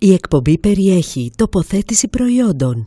Η εκπομπή περιέχει τοποθέτηση προϊόντων.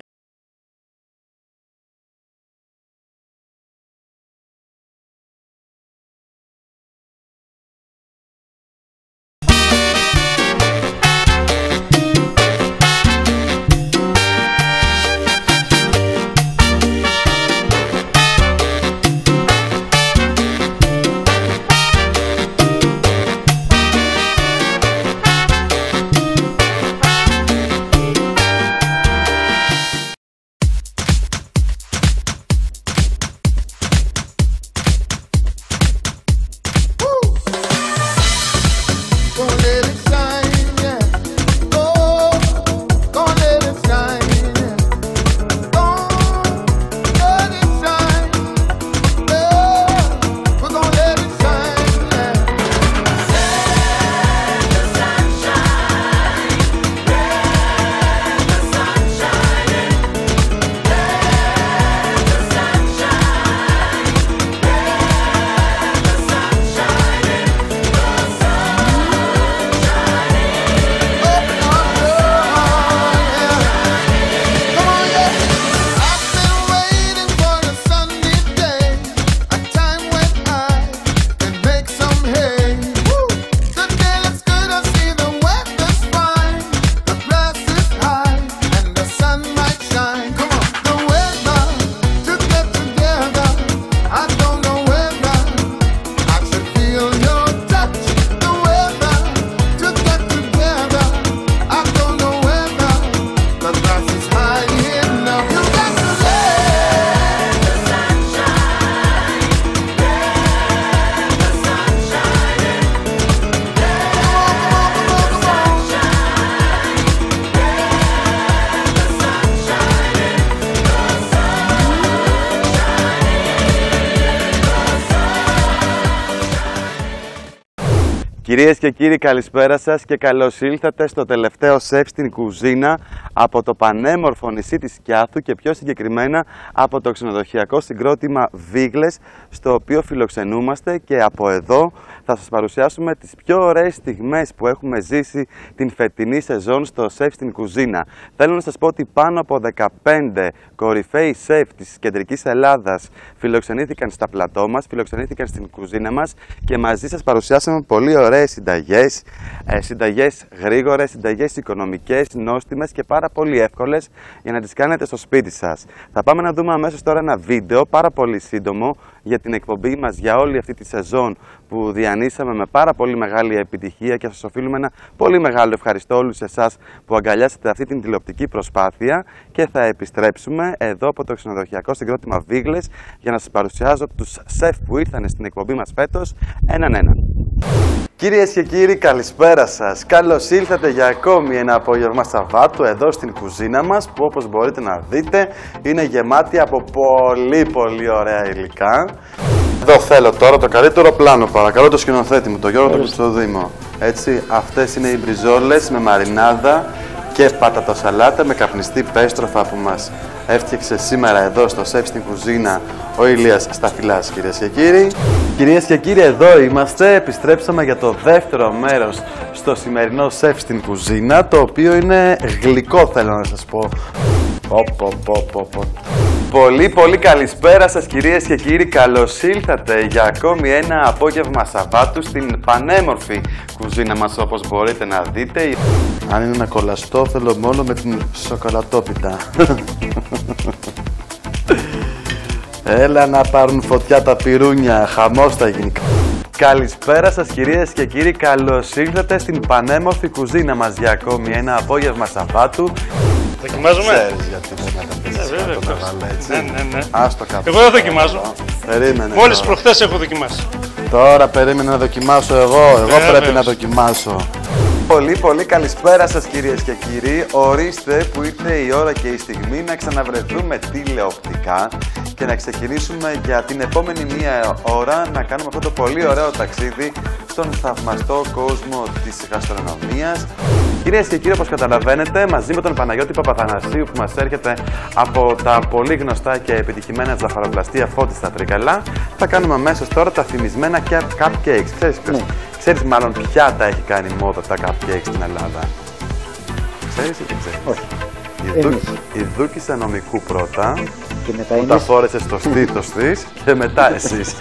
Κυρίες και κύριοι καλησπέρα σας και καλώς ήλθατε στο τελευταίο σεφ στην κουζίνα από το πανέμορφο νησί της Κιάθου και πιο συγκεκριμένα από το ξενοδοχειακό συγκρότημα Βίγλες στο οποίο φιλοξενούμαστε και από εδώ θα σας παρουσιάσουμε τις πιο ωραίες στιγμές που έχουμε ζήσει την φετινή σεζόν στο σεφ στην κουζίνα. Θέλω να σας πω ότι πάνω από 15 κορυφαίοι σεφ της κεντρικής Ελλάδας φιλοξενήθηκαν στα πλατό μας, φιλοξενήθηκαν στην κουζίνα μας και μαζί σας παρουσιάσαμε πολύ ωραίες συνταγές, ε, συνταγές γρήγορες, συνταγές οικονομικές, νόστιμες και πάρα πολύ εύκολες για να τις κάνετε στο σπίτι σας. Θα πάμε να δούμε αμέσως τώρα ένα βίντεο πάρα πολύ σύντομο για την εκπομπή μας για όλη αυτή τη σεζόν που διανύσαμε με πάρα πολύ μεγάλη επιτυχία και σας οφείλουμε ένα πολύ μεγάλο ευχαριστώ όλους εσάς που αγκαλιάσατε αυτή την τηλεοπτική προσπάθεια και θα επιστρέψουμε εδώ από το ξενοδοχειακό συγκρότημα Βίγλες για να σας παρουσιάζω τους σεφ που ήρθαν στην εκπομπή μας φέτος έναν έναν. Κυρίες και κύριοι, καλησπέρα σας. Καλώς ήλθατε για ακόμη ένα απόγευμα Σαββάτου εδώ στην κουζίνα μας που όπως μπορείτε να δείτε είναι γεμάτη από πολύ πολύ ωραία υλικά. Εδώ θέλω τώρα το καλύτερο πλάνο, παρακαλώ το σκηνοθέτη μου, το Γιώργο του Κουστοδήμο. Έτσι, αυτές είναι οι μπριζόλες με μαρινάδα και πατατο σαλάτα με καπνιστή πέστροφα που μας έφτιαξε σήμερα εδώ στο σεφ στην κουζίνα ο Ηλίας Σταφυλάς κυρίες και κύριοι. Κυρίες και κύριοι εδώ είμαστε, επιστρέψαμε για το δεύτερο μέρος στο σημερινό σεφ στην κουζίνα το οποίο είναι γλυκό θέλω να σας πω. Πω, πω, πω, πω, πω. Πολύ πολύ καλησπέρα σας κυρίες και κύριοι. Καλώς ήλθατε για ακόμη ένα απόγευμα Σαββάτου στην πανέμορφη κουζίνα μας όπως μπορείτε να δείτε. Αν είναι να κολλαστώ θέλω μόνο με την σοκολατόπιτα. Έλα να πάρουν φωτιά τα πυρούνια, χαμός θα γίνει. Καλησπέρα σας κυρίες και κύριοι, καλώς ήρθατε στην πανέμορφη κουζίνα μας για ακόμη ένα απόγευμα Σαββάτου Δοκιμάζουμε; Ξέρεις γιατί δεν έπαιζες Ε, βέβαια, το βεβαίως. μεγάλο, έτσι. Ναι, ναι, ναι. Ας το κάτω. Εγώ δεν δοκιμάζω. Περίμενε. Μόλις τώρα. προχθές έχω δοκιμάσει. Τώρα περίμενε να δοκιμάσω εγώ. Εγώ Βέβαιως. πρέπει να δοκιμάσω. Πολύ πολύ καλησπέρα σας κυρίες και κύριοι. Ορίστε που ήρθε η ώρα και η στιγμή να ξαναβρεθούμε τηλεοπτικά και να ξεκινήσουμε για την επόμενη μία ώρα να κάνουμε αυτό το πολύ ωραίο ταξίδι στον θαυμαστό κόσμο της γαστρονομίας. Κυρίες και κύριοι, όπως καταλαβαίνετε, μαζί με τον Παναγιώτη Παπαθανασίου που μας έρχεται από τα πολύ γνωστά και επιτυχημένα ζαχαροπλαστεία Φώτης στα Τρίκαλα, θα κάνουμε αμέσως τώρα τα θυμισμένα ca- cupcakes. Ξέρεις, ποιος- ξέρεις μάλλον ποια τα έχει κάνει μόδα τα cupcakes στην Ελλάδα; ξέρεις ή δεν ξέρεις; Όχι. Η, Δού... Εμείς. η Δούκησα νομικού πρώτα, Και μετά που τα εμείς. φόρεσε στο στήθος της και μετά εσείς.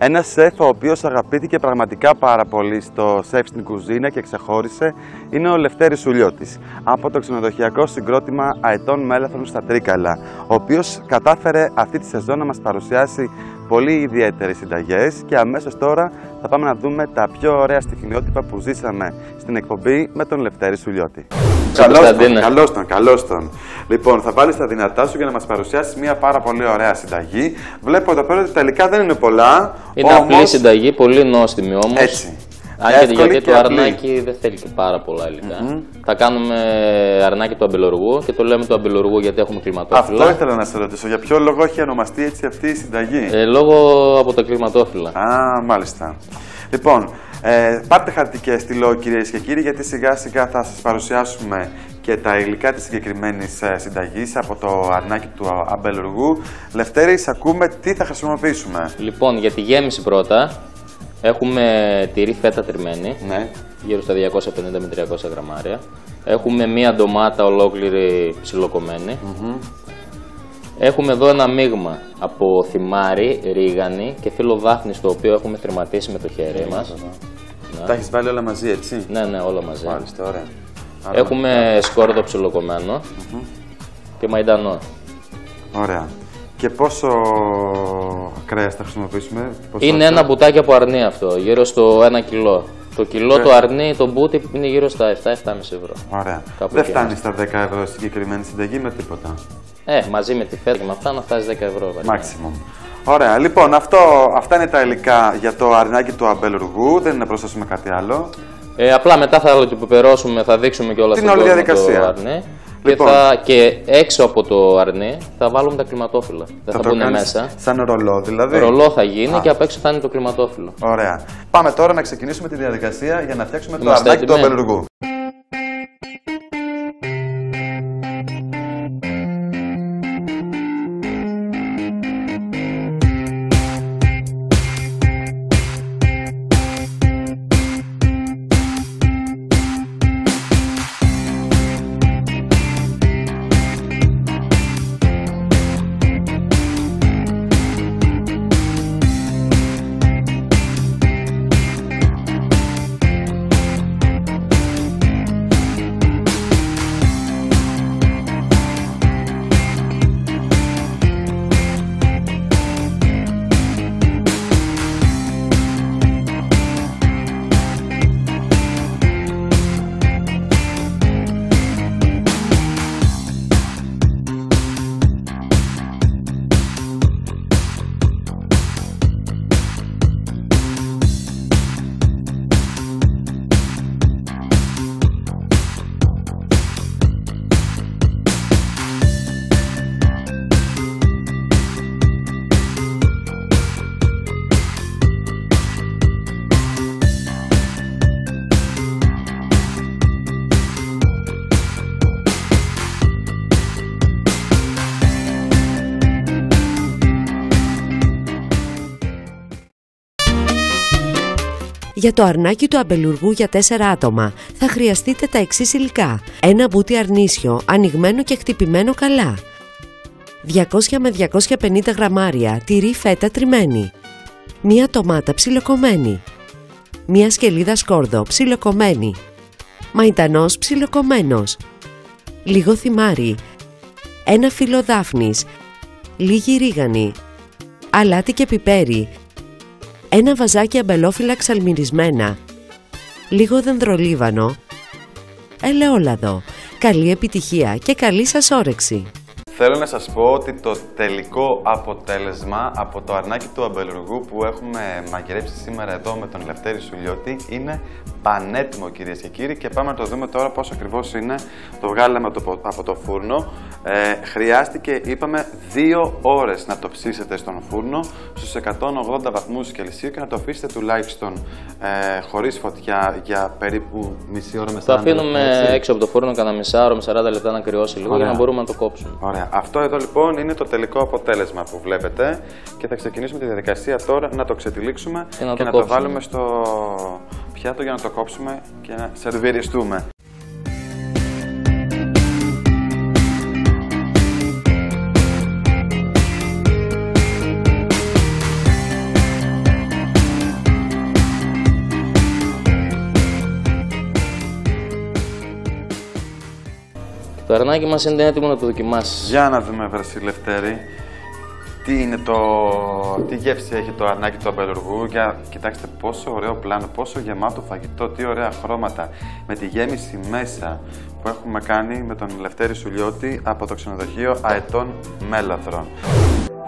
Ένα σεφ ο οποίος αγαπήθηκε πραγματικά πάρα πολύ στο σεφ στην κουζίνα και ξεχώρισε είναι ο Λευτέρης Σουλιώτης από το ξενοδοχειακό συγκρότημα Αετών Μέλαθρων στα Τρίκαλα, ο οποίος κατάφερε αυτή τη σεζόν να μας παρουσιάσει πολύ ιδιαίτερες συνταγές και αμέσως τώρα θα πάμε να δούμε τα πιο ωραία στιγμιότυπα που ζήσαμε στην εκπομπή με τον Λευτέρη Σουλιώτη. Καλώς τον, Κωνσταντίνε. καλώς τον, καλώς τον. Λοιπόν, θα βάλεις τα δυνατά σου για να μας παρουσιάσεις μια πάρα πολύ ωραία συνταγή. Βλέπω εδώ πέρα ότι τα υλικά δεν είναι πολλά. Είναι όμως- απλή συνταγή, πολύ νόστιμη όμως. Έτσι. Αν και Εύκολη γιατί και το απλή. αρνάκι δεν θέλει και πάρα πολλά υλικά. Θα κάνουμε αρνάκι του αμπελοργού και το λέμε του αμπελοργού γιατί έχουμε κλιματόφυλλα. Αυτό ήθελα να σε ρωτήσω. Για ποιο λόγο έχει ονομαστεί έτσι αυτή η συνταγή; Ε, λόγω από τα κλιματόφυλλα. Α, μάλιστα. Λοιπόν, ε, πάρτε χαρτί και στυλό κυρίες και κύριοι, γιατί σιγά σιγά θα σας παρουσιάσουμε και τα υλικά της συγκεκριμένης ε, συνταγής από το αρνάκι του αμπελουργού. Λευτέρης, ακούμε τι θα χρησιμοποιήσουμε. Λοιπόν, για τη γέμιση πρώτα έχουμε τυρί φέτα τριμμένη, Ναι. γύρω στα 250 με 300 γραμμάρια. Έχουμε μία ντομάτα ολόκληρη ψιλοκομμένη. Έχουμε εδώ ένα μείγμα από θυμάρι, ρίγανη και φύλλο δάφνης το οποίο έχουμε θρηματίσει με το χέρι μας. Τα έχεις βάλει όλα μαζί, έτσι; Ναι, ναι, όλα μαζί. Μάλιστα, ωραία. Έχουμε σκόρδο ψιλοκομμένο και μαϊντανό. Ωραία. Και πόσο κρέας θα χρησιμοποιήσουμε; πόσο Είναι αυτό; ένα μπουτάκι από αρνί αυτό, γύρω στο 1 κιλό. Το κιλό Ε. το αρνί, το μπούτι είναι γύρω στα 7-7,5 ευρώ. Ωραία. Κάπου Δεν εκεί φτάνει στα 10 ευρώ στη συγκεκριμένη συνταγή με τίποτα. Ε, μαζί με τη φέτα και με αυτά να φτάσει 10 ευρώ. βαριά. Maximum. Ωραία, λοιπόν, αυτό, αυτά είναι τα υλικά για το αρνάκι του αμπελουργού. Δεν είναι να προσθέσουμε κάτι άλλο. Ε, απλά μετά θα το πιπερώσουμε, θα δείξουμε και όλα Την στον όλη κόσμο διαδικασία. το αρνί. Λοιπόν. Και, θα, και έξω από το αρνί θα βάλουμε τα κλιματόφυλλα. Δεν θα, το μπουν κάνεις μέσα. Σαν ρολό, δηλαδή. Ρολό θα γίνει Α. και απ' έξω θα είναι το κλιματόφυλλο. Ωραία. Πάμε τώρα να ξεκινήσουμε τη διαδικασία για να φτιάξουμε το Είμαστε αρνάκι του έτοιμοι. αμπελουργού. Για το αρνάκι του αμπελουργού για 4 άτομα θα χρειαστείτε τα εξής υλικά. Ένα μπούτι αρνίσιο, ανοιγμένο και χτυπημένο καλά. 200 με 250 γραμμάρια τυρί φέτα τριμμένη. Μία τομάτα ψιλοκομμένη. Μία σκελίδα σκόρδο ψιλοκομμένη. Μαϊντανός ψιλοκομμένος. Λίγο θυμάρι. Ένα φύλλο δάφνης. Λίγη ρίγανη. Αλάτι και πιπέρι. Ένα βαζάκι αμπελόφυλλα ξαλμυρισμένα. Λίγο δενδρολίβανο. Ελαιόλαδο. Καλή επιτυχία και καλή σας όρεξη. Θέλω να σας πω ότι το τελικό αποτέλεσμα από το αρνάκι του αμπελουργού που έχουμε μαγειρέψει σήμερα εδώ με τον Λευτέρη Σουλιώτη είναι πανέτοιμο κυρίες και κύριοι και πάμε να το δούμε τώρα πώς ακριβώς είναι. Το βγάλαμε από το, από το φούρνο. Ε, χρειάστηκε, είπαμε, δύο ώρες να το ψήσετε στον φούρνο στους 180 βαθμούς Κελσίου και να το αφήσετε τουλάχιστον ε, χωρίς φωτιά για περίπου μισή ώρα με 40 Το αφήνουμε λεπτά, έτσι. έξω από το φούρνο κανένα μισάωρο με 40 λεπτά να κρυώσει λίγο Ωραία. για να μπορούμε να το κόψουμε. Ωραία. Ωραία. Αυτό εδώ λοιπόν είναι το τελικό αποτέλεσμα που βλέπετε και θα ξεκινήσουμε τη διαδικασία τώρα να το ξετυλίξουμε Και να το να το κόψουμε. βάλουμε στο πιάτο για να το κόψουμε και να σερβιριστούμε. Το αρνάκι μας είναι έτοιμο να το δοκιμάσεις. Για να δούμε, Βρεσί Λευτέρη, τι είναι το... τι γεύση έχει το αρνάκι του αμπελουργού. Για... Κοιτάξτε πόσο ωραίο πλάνο, πόσο γεμάτο φαγητό, τι ωραία χρώματα. Με τη γέμιση μέσα που έχουμε κάνει με τον Λευτέρη Σουλιώτη από το ξενοδοχείο Αετών Μέλαθρων.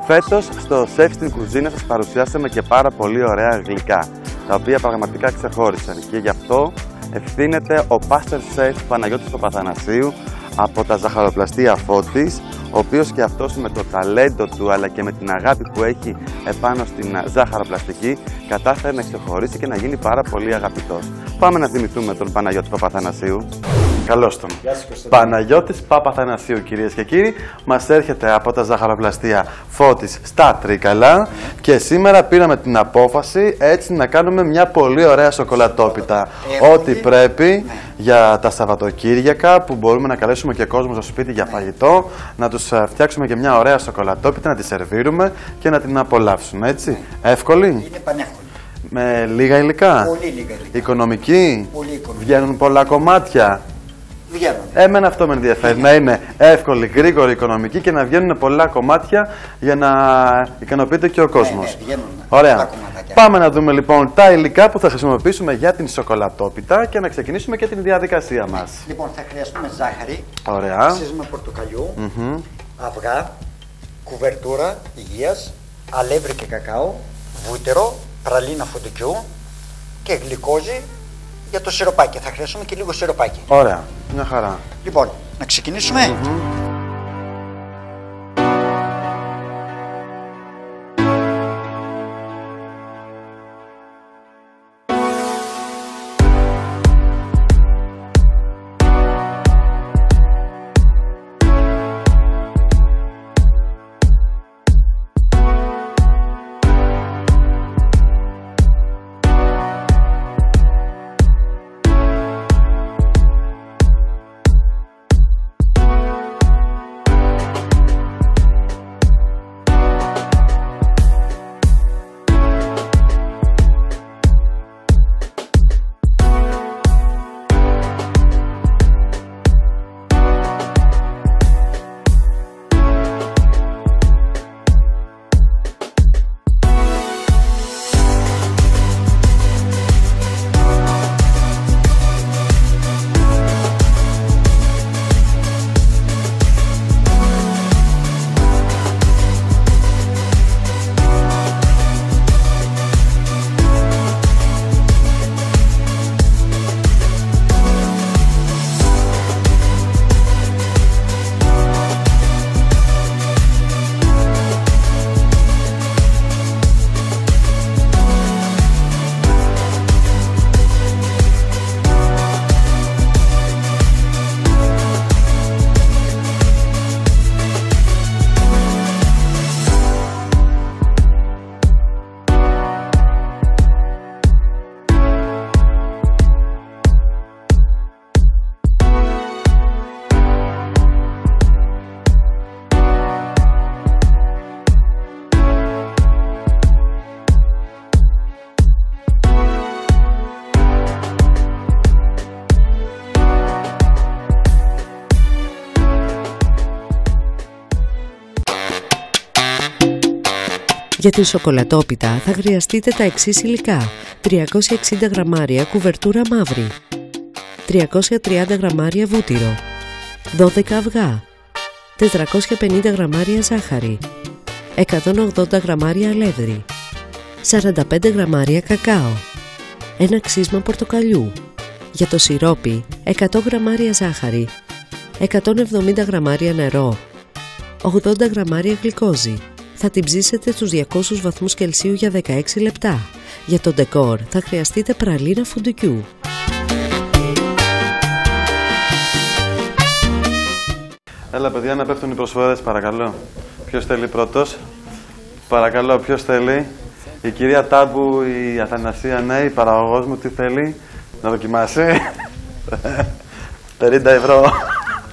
Φέτος στο Σεφ στην κουζίνα σας παρουσιάσαμε και πάρα πολύ ωραία γλυκά, τα οποία πραγματικά ξεχώρισαν και γι' αυτό ευθύνεται ο Πάστερ Σεφ Παναγιώτης Παπαθανασίου από τα ζαχαροπλαστεία Φώτης, ο οποίος και αυτός με το ταλέντο του αλλά και με την αγάπη που έχει επάνω στην α, ζάχαροπλαστική κατάφερε να ξεχωρίσει και να γίνει πάρα πολύ αγαπητός. Πάμε να θυμηθούμε τον Παναγιώτη Παπαθανασίου. Καλώς τον. Παναγιώτης Παπαθανασίου κυρίες και κύριοι μας έρχεται από τα ζαχαροπλαστεία Φώτης στα Τρίκαλα και σήμερα πήραμε την απόφαση έτσι να κάνουμε μια πολύ ωραία σοκολατόπιτα. Ό,τι πρέπει για τα Σαββατοκύριακα που μπορούμε να καλέσουμε και κόσμο στο σπίτι για φαγητό, να τους ε, φτιάξουμε και μια ωραία σοκολατόπιτα, να τη σερβίρουμε και να την απολαύσουν, έτσι. Εύκολη, Είναι πανεύκολο. με λίγα υλικά, Πολύ λίγα υλικά. οικονομική, Πολύ οικονομική. βγαίνουν πολλά κομμάτια; Βγαίνουν. Εμένα αυτό με ενδιαφέρει, να είναι εύκολη, γρήγορη, οικονομική και να βγαίνουν πολλά κομμάτια για να ικανοποιείται και ο κόσμος. ναι, βγαίνουν Ωραία. πολλά κομματάκια. Πάμε να δούμε λοιπόν τα υλικά που θα χρησιμοποιήσουμε για την σοκολατόπιτα και να ξεκινήσουμε και την διαδικασία μας. Λοιπόν, θα χρειαστούμε ζάχαρη, Ωραία. σύσμα πορτοκαλιού, αυγά, κουβερτούρα υγείας, αλεύρι και κακάο, βούτυρο, πραλίνα φωτοκιού και γλυκόζι για το σιροπάκι. Θα χρειαστούμε και λίγο σιροπάκι. Ωραία. Μια χαρά. Λοιπόν, να ξεκινήσουμε. Για την σοκολατόπιτα θα χρειαστείτε τα εξής υλικά. 360 γραμμάρια κουβερτούρα μαύρη. 330 γραμμάρια βούτυρο. 12 αυγά. 450 γραμμάρια ζάχαρη. 180 γραμμάρια αλεύρι. 45 γραμμάρια κακάο. ένα ξύσμα πορτοκαλιού. Για το σιρόπι 100 γραμμάρια ζάχαρη. 170 γραμμάρια νερό. 80 γραμμάρια γλυκόζη. Θα την ψήσετε στους 200 βαθμούς Κελσίου για 16 λεπτά. Για το ντεκόρ θα χρειαστείτε πραλίνα φουντουκιού. Έλα, παιδιά, να πέφτουν οι προσφορές, παρακαλώ. Ποιος θέλει πρώτος; Παρακαλώ, ποιος θέλει; Η κυρία Τάμπου, η Αθανασία, ναι, η παραγωγός μου, τι θέλει; Να δοκιμάσει. 50 ευρώ.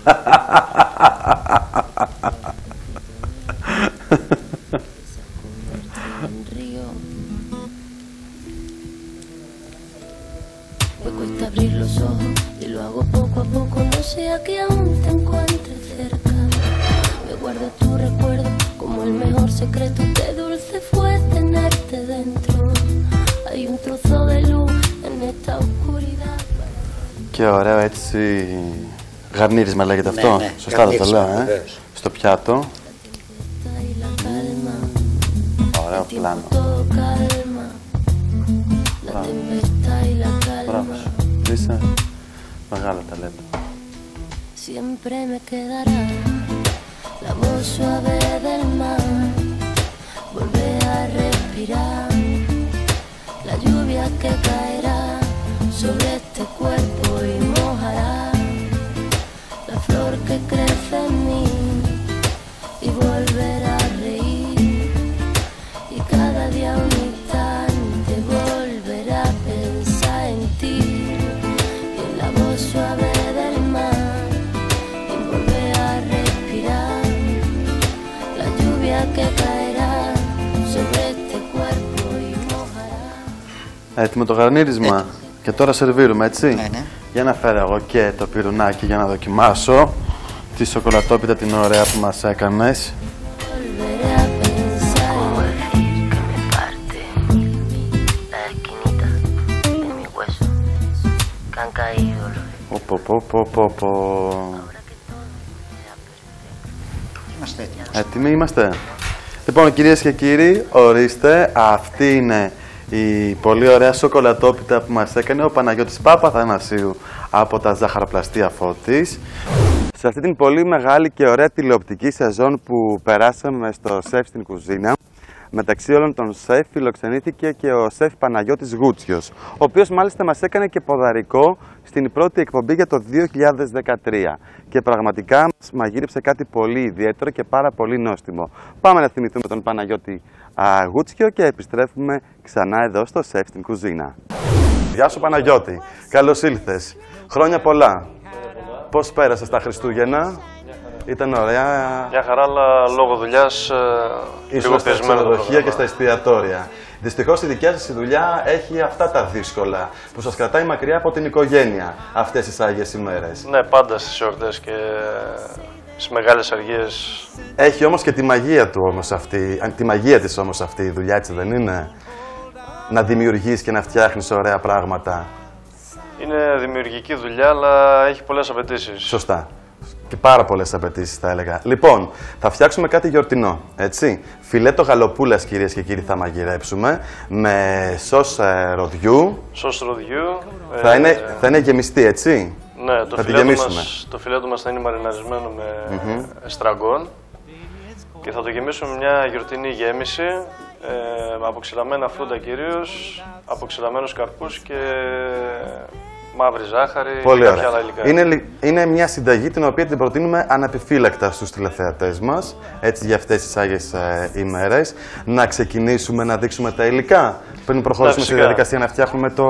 abrir los ojos y lo hago poco a poco, no sea que aún te encuentres cerca. Me guardo tu recuerdo como el mejor secreto, qué dulce fue tenerte dentro. Hay un trozo de luz en esta oscuridad. Και ωραίο έτσι γαρνίρισμα λέγεται Ναι, αυτό. ναι, Σωστά δεν το λέω, γαρνίρισμα, ε. βεβαίως. Στο πιάτο. Y la calma, Ωραίο tiempo πλάνο. más talento. Siempre me quedará la voz suave del mar, volver a respirar la lluvia que caerá sobre este cuerpo y mojará la flor que crece en mí y vuelve Έτοιμο το γαρνίρισμα. Και τώρα σερβίρουμε, έτσι. Ναι, ναι. Για να φέρω εγώ και το πυρουνάκι για να δοκιμάσω τη σοκολατόπιτα την ωραία που μας έκανες. Volveré a pensar en que me parte la esquinita de mi hueso que han caído los Πω, πω, πω, πω, πω, πω. Είμαστε έτοιμοι. Έτοιμοι είμαστε. Λοιπόν, κυρίες και κύριοι, ορίστε, αυτή είναι η πολύ ωραία σοκολατόπιτα που μας έκανε ο Παναγιώτης Παπαθανασίου από τα ζαχαροπλαστεία Φώτης. Σε αυτή την πολύ μεγάλη και ωραία τηλεοπτική σεζόν που περάσαμε στο σεφ στην κουζίνα, μεταξύ όλων των σεφ φιλοξενήθηκε και ο σεφ Παναγιώτης Γούτσιος, ο οποίος μάλιστα μας έκανε και ποδαρικό στην πρώτη εκπομπή για το 2013 και πραγματικά μας μαγείρεψε κάτι πολύ ιδιαίτερο και πάρα πολύ νόστιμο. Πάμε να θυμηθούμε τον Παναγιώτη α, Γούτσιο και επιστρέφουμε ξανά εδώ στο σεφ στην κουζίνα. Γεια σου Παναγιώτη, καλώς ήλθες. Χρόνια πολλά. Πώς πέρασες τα Χριστούγεννα; Ήταν ωραία. Μια χαρά, αλλά λόγω δουλειάς λίγο Ήσουν στα πιεσμένο το ξενοδοχεία και πρόγραμμα. στα εστιατόρια. Δυστυχώς η δικιά σας δουλειά έχει αυτά τα δύσκολα που σας κρατάει μακριά από την οικογένεια αυτές τις άγιες ημέρες. Ναι, πάντα στις εορτέ και στις μεγάλες αργίες. Έχει όμως και τη μαγεία του όμως αυτή, αν- τη μαγεία της όμως αυτή η δουλειά, έτσι δεν είναι; Να δημιουργείς και να φτιάχνεις ωραία πράγματα. Είναι δημιουργική δουλειά, αλλά έχει πολλές απαιτήσεις. Σωστά. Και πάρα πολλές απαιτήσεις θα έλεγα. Λοιπόν, θα φτιάξουμε κάτι γιορτινό. Έτσι. Φιλέτο γαλοπούλας, κυρίες και κύριοι, θα μαγειρέψουμε με σος ε, ροδιού. Σως ροδιού. Θα, ε, είναι, θα είναι γεμιστή, έτσι; Ναι, το θα τη φιλέτο, γεμίσουμε. μας, το φιλέτο μας θα είναι μαριναρισμένο με εστραγκόν και θα το γεμίσουμε με μια γιορτινή γέμιση ε, από ξυλαμένα φρούτα κυρίως, από ξυλαμένους καρπούς και μαύρη ζάχαρη Πολύ και κάποια άλλα ωραία. υλικά. Είναι, λι- είναι μια συνταγή την οποία την προτείνουμε αναπιφύλακτα στους τηλεθεατές μας, έτσι για αυτές τις άγιες ε, ημέρες. Να ξεκινήσουμε να δείξουμε τα υλικά πριν προχωρήσουμε στη φυσικά. διαδικασία να φτιάχνουμε το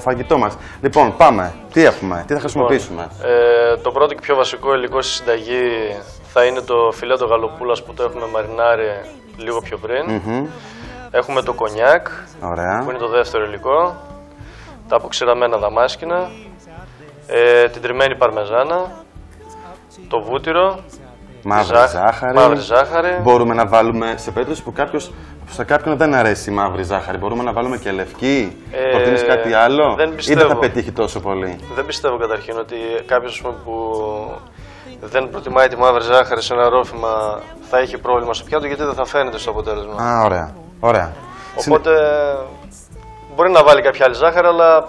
φαγητό μας. Λοιπόν, πάμε. Τι έχουμε, τι θα χρησιμοποιήσουμε; Ε, το πρώτο και πιο βασικό υλικό στη συνταγή θα είναι το φιλέτο γαλοπούλας που το έχουμε μαρινάρει λίγο πιο πριν. Έχουμε το κονιάκ Ωραία. που είναι το δεύτερο υλικό, τα αποξηραμένα δαμάσκηνα, ε, την τριμμένη παρμεζάνα, το βούτυρο, Μαύρη ζάχ- ζάχαρη. μαύρη ζάχαρη. Μπορούμε να βάλουμε, σε περίπτωση που κάποιος, σε κάποιον δεν αρέσει η μαύρη ζάχαρη, μπορούμε να βάλουμε και λευκή. Ε, Προτείνεις κάτι άλλο; δεν ή δεν πιστεύω. θα πετύχει τόσο πολύ; Δεν πιστεύω καταρχήν ότι κάποιος που δεν προτιμάει τη μαύρη ζάχαρη σε ένα ρόφημα θα έχει πρόβλημα στο πιάτο γιατί δεν θα φαίνεται στο αποτέλεσμα. Α, ωραία. ωραία. Συνε- Οπότε μπορεί να βάλει κάποια άλλη ζάχαρη, αλλά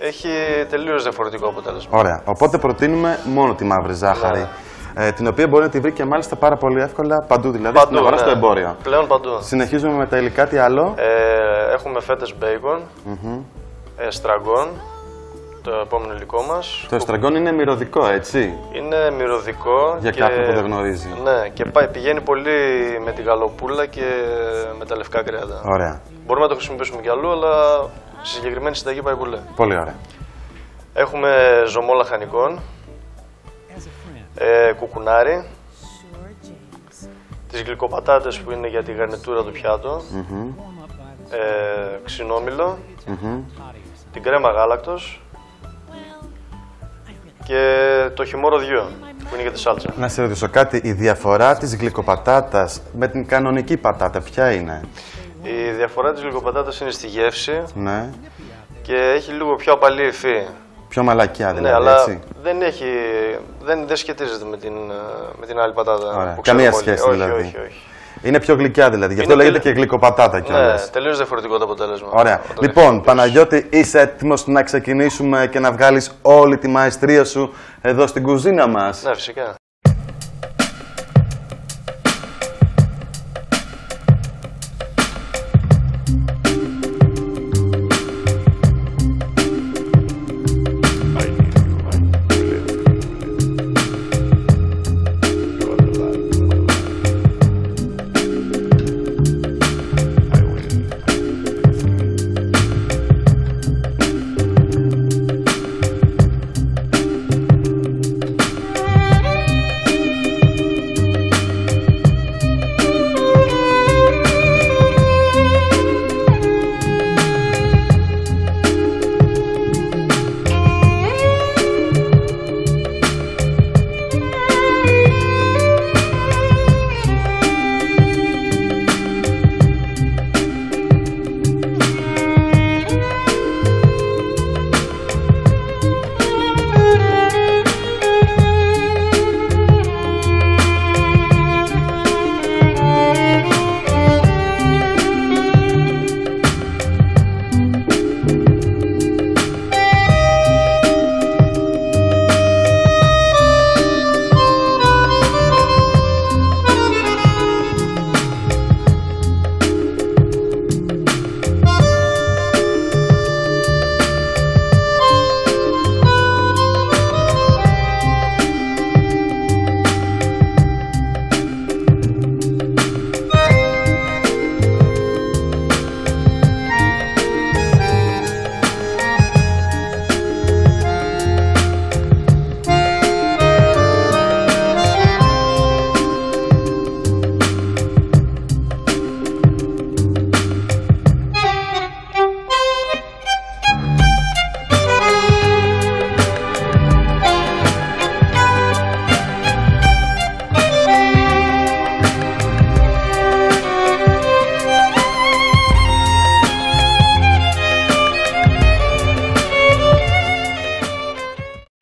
έχει τελείως διαφορετικό αποτέλεσμα. Ωραία. Οπότε προτείνουμε μόνο τη μαύρη ζάχαρη. Ε, την οποία μπορεί να τη βρει και μάλιστα πάρα πολύ εύκολα παντού, δηλαδή στην αγορά ναι. στο εμπόριο. Πλέον παντού. Συνεχίζουμε με τα υλικά, τι άλλο; Ε, έχουμε φέτες μπέικον, ε, στραγκόν, το επόμενο υλικό μας. Το εστραγκόν είναι μυρωδικό, έτσι; Είναι μυρωδικό. Για κάποιον που δεν γνωρίζει. Ναι, και πάει, πηγαίνει πολύ με τη γαλοπούλα και με τα λευκά κρέατα. Ωραία. Μπορούμε να το χρησιμοποιήσουμε κι αλλού, αλλά στη συγκεκριμένη συνταγή πάει πολύ. Πολύ ωραία. Έχουμε ζωμό λαχανικών, ε, κουκουνάρι, τις γλυκοπατάτες που είναι για τη γαρνιτούρα του πιάτου, ε, ξινόμηλο, την κρέμα γάλακτος και το χυμό ροδιό που είναι για τη σάλτσα. Να σε ρωτήσω κάτι, η διαφορά της γλυκοπατάτας με την κανονική πατάτα ποια είναι; Η διαφορά της γλυκοπατάτας είναι στη γεύση Ναι. και έχει λίγο πιο απαλή υφή. Πιο μαλακιά δηλαδή, ναι, αλλά έτσι. δεν, έχει, δεν, δεν σχετίζεται με την, ε, με την άλλη πατάτα. Ωραία. που Καμία ξέρουμε όλοι. σχέση όχι, δηλαδή. Όχι, όχι. Είναι πιο γλυκιά δηλαδή, γι' αυτό Είναι λέγεται τελε- και γλυκοπατάτα Ναι, κιόλας. τελείως διαφορετικό το αποτέλεσμα. Ωραία. όταν Λοιπόν, χρησιμοποιείς. Παναγιώτη, είσαι έτοιμος να ξεκινήσουμε και να βγάλεις όλη τη μαεστρία σου εδώ στην κουζίνα μας; Ναι, φυσικά.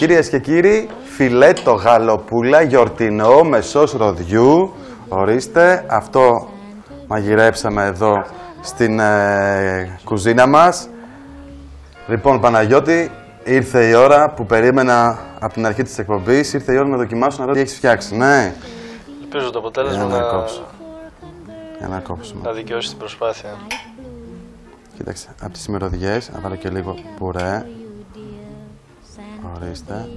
Κυρίες και κύριοι, φιλέτο γαλοπούλα γιορτινό με σως ροδιού. Ορίστε, αυτό μαγειρέψαμε εδώ στην ε, κουζίνα μας. Λοιπόν, Παναγιώτη, ήρθε η ώρα που περίμενα από την αρχή της εκπομπής. Ήρθε η ώρα να δοκιμάσω να δω τι έχεις φτιάξει. Ναι, Ελπίζω το αποτέλεσμα Για να να, κόψω. για να κόψουμε. να δικαιώσει την προσπάθεια. Κοίταξε, από τις μυρωδιές, να βάλω και λίγο πουρέ. Ορίστε.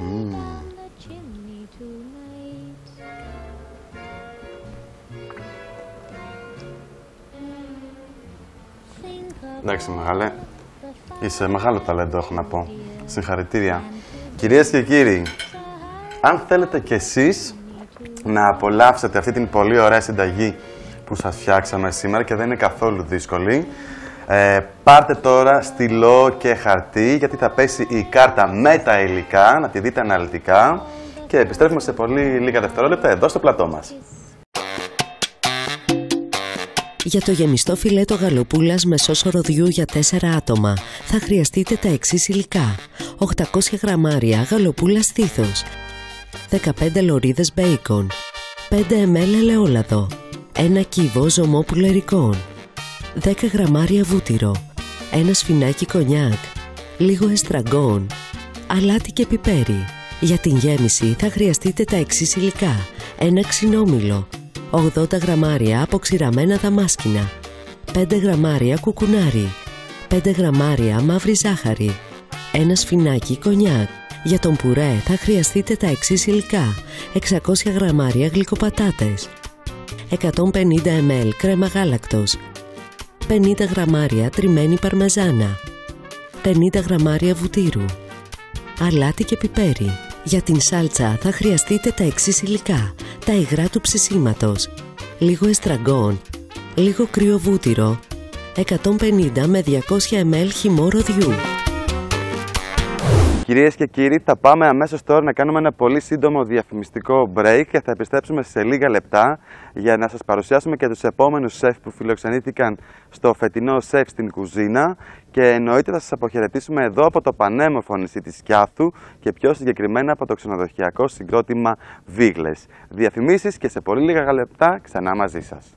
Μμμ. Εντάξει, μεγάλε. Είσαι μεγάλο ταλέντο, έχω να πω. Συγχαρητήρια. Κυρίες και κύριοι, αν θέλετε κι εσείς να απολαύσετε αυτή την πολύ ωραία συνταγή που σας φτιάξαμε σήμερα και δεν είναι καθόλου δύσκολη, ε, πάρτε τώρα στυλό και χαρτί γιατί θα πέσει η κάρτα με τα υλικά, να τη δείτε αναλυτικά και επιστρέφουμε σε πολύ λίγα δευτερόλεπτα εδώ στο πλατό μας. Για το γεμιστό φιλέτο γαλοπούλας με σώσο ροδιού για 4 άτομα θα χρειαστείτε τα εξής υλικά. 800 γραμμάρια γαλοπούλας στήθος, 15 λωρίδες μπέικον, 5 ml ελαιόλαδο, 1 κύβο ζωμό πουλερικών, 10 γραμμάρια βούτυρο, ένα σφινάκι κονιάκ, λίγο εστραγκόν, αλάτι και πιπέρι. Για την γέμιση θα χρειαστείτε τα εξής υλικά. Ένα ξινόμηλο, 80 γραμμάρια αποξηραμένα δαμάσκηνα, 5 γραμμάρια κουκουνάρι, 5 γραμμάρια μαύρη ζάχαρη, ένα σφινάκι κονιάκ. Για τον πουρέ θα χρειαστείτε τα εξής υλικά 600 γραμμάρια γλυκοπατάτες 150 ml κρέμα γάλακτος 50 γραμμάρια τριμμένη παρμεζάνα. 50 γραμμάρια βουτύρου. Αλάτι και πιπέρι. Για την σάλτσα θα χρειαστείτε τα εξής υλικά. Τα υγρά του ψησίματος. Λίγο εστραγκόν. Λίγο κρύο βούτυρο. 150 με 200 ml χυμό ροδιού Κυρίες και κύριοι, θα πάμε αμέσως τώρα να κάνουμε ένα πολύ σύντομο διαφημιστικό break και θα επιστρέψουμε σε λίγα λεπτά για να σας παρουσιάσουμε και τους επόμενους σεφ που φιλοξενήθηκαν στο φετινό σεφ στην κουζίνα. Και εννοείται θα σας αποχαιρετήσουμε εδώ από το πανέμορφο νησί της Κιάθου και πιο συγκεκριμένα από το ξενοδοχειακό συγκρότημα Βίγλες. Διαφημίσεις και σε πολύ λίγα λεπτά ξανά μαζί σας.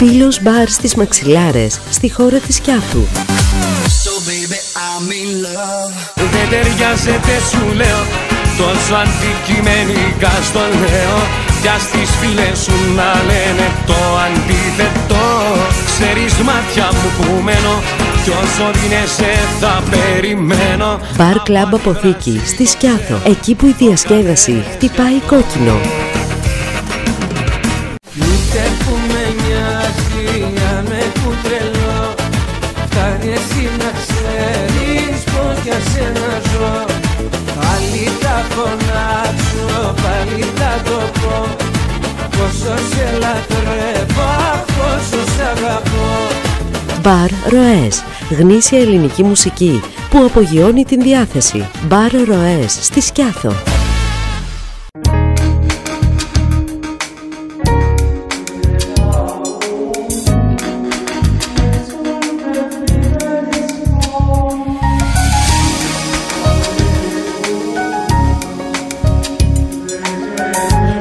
Πύλος μπαρ στις Μαξιλάρες, στη χώρα της Κιάθου. so baby, I'm in love. Δεν ταιριάζεται σου λέω Τόσο αντικειμενικά στο λέω Για στις φίλες σου να λένε το αντίθετο Ξέρεις μάτια μου που μένω Κι όσο δίνεσαι θα περιμένω Μπαρ κλαμπ αποθήκη, στη Σκιάθο. Εκεί που η διασκέδαση χτυπάει κόκκινο. Μπαρ Ροές, γνήσια ελληνική μουσική που απογειώνει την διάθεση. Μπαρ Ροές, στη Σκιάθο.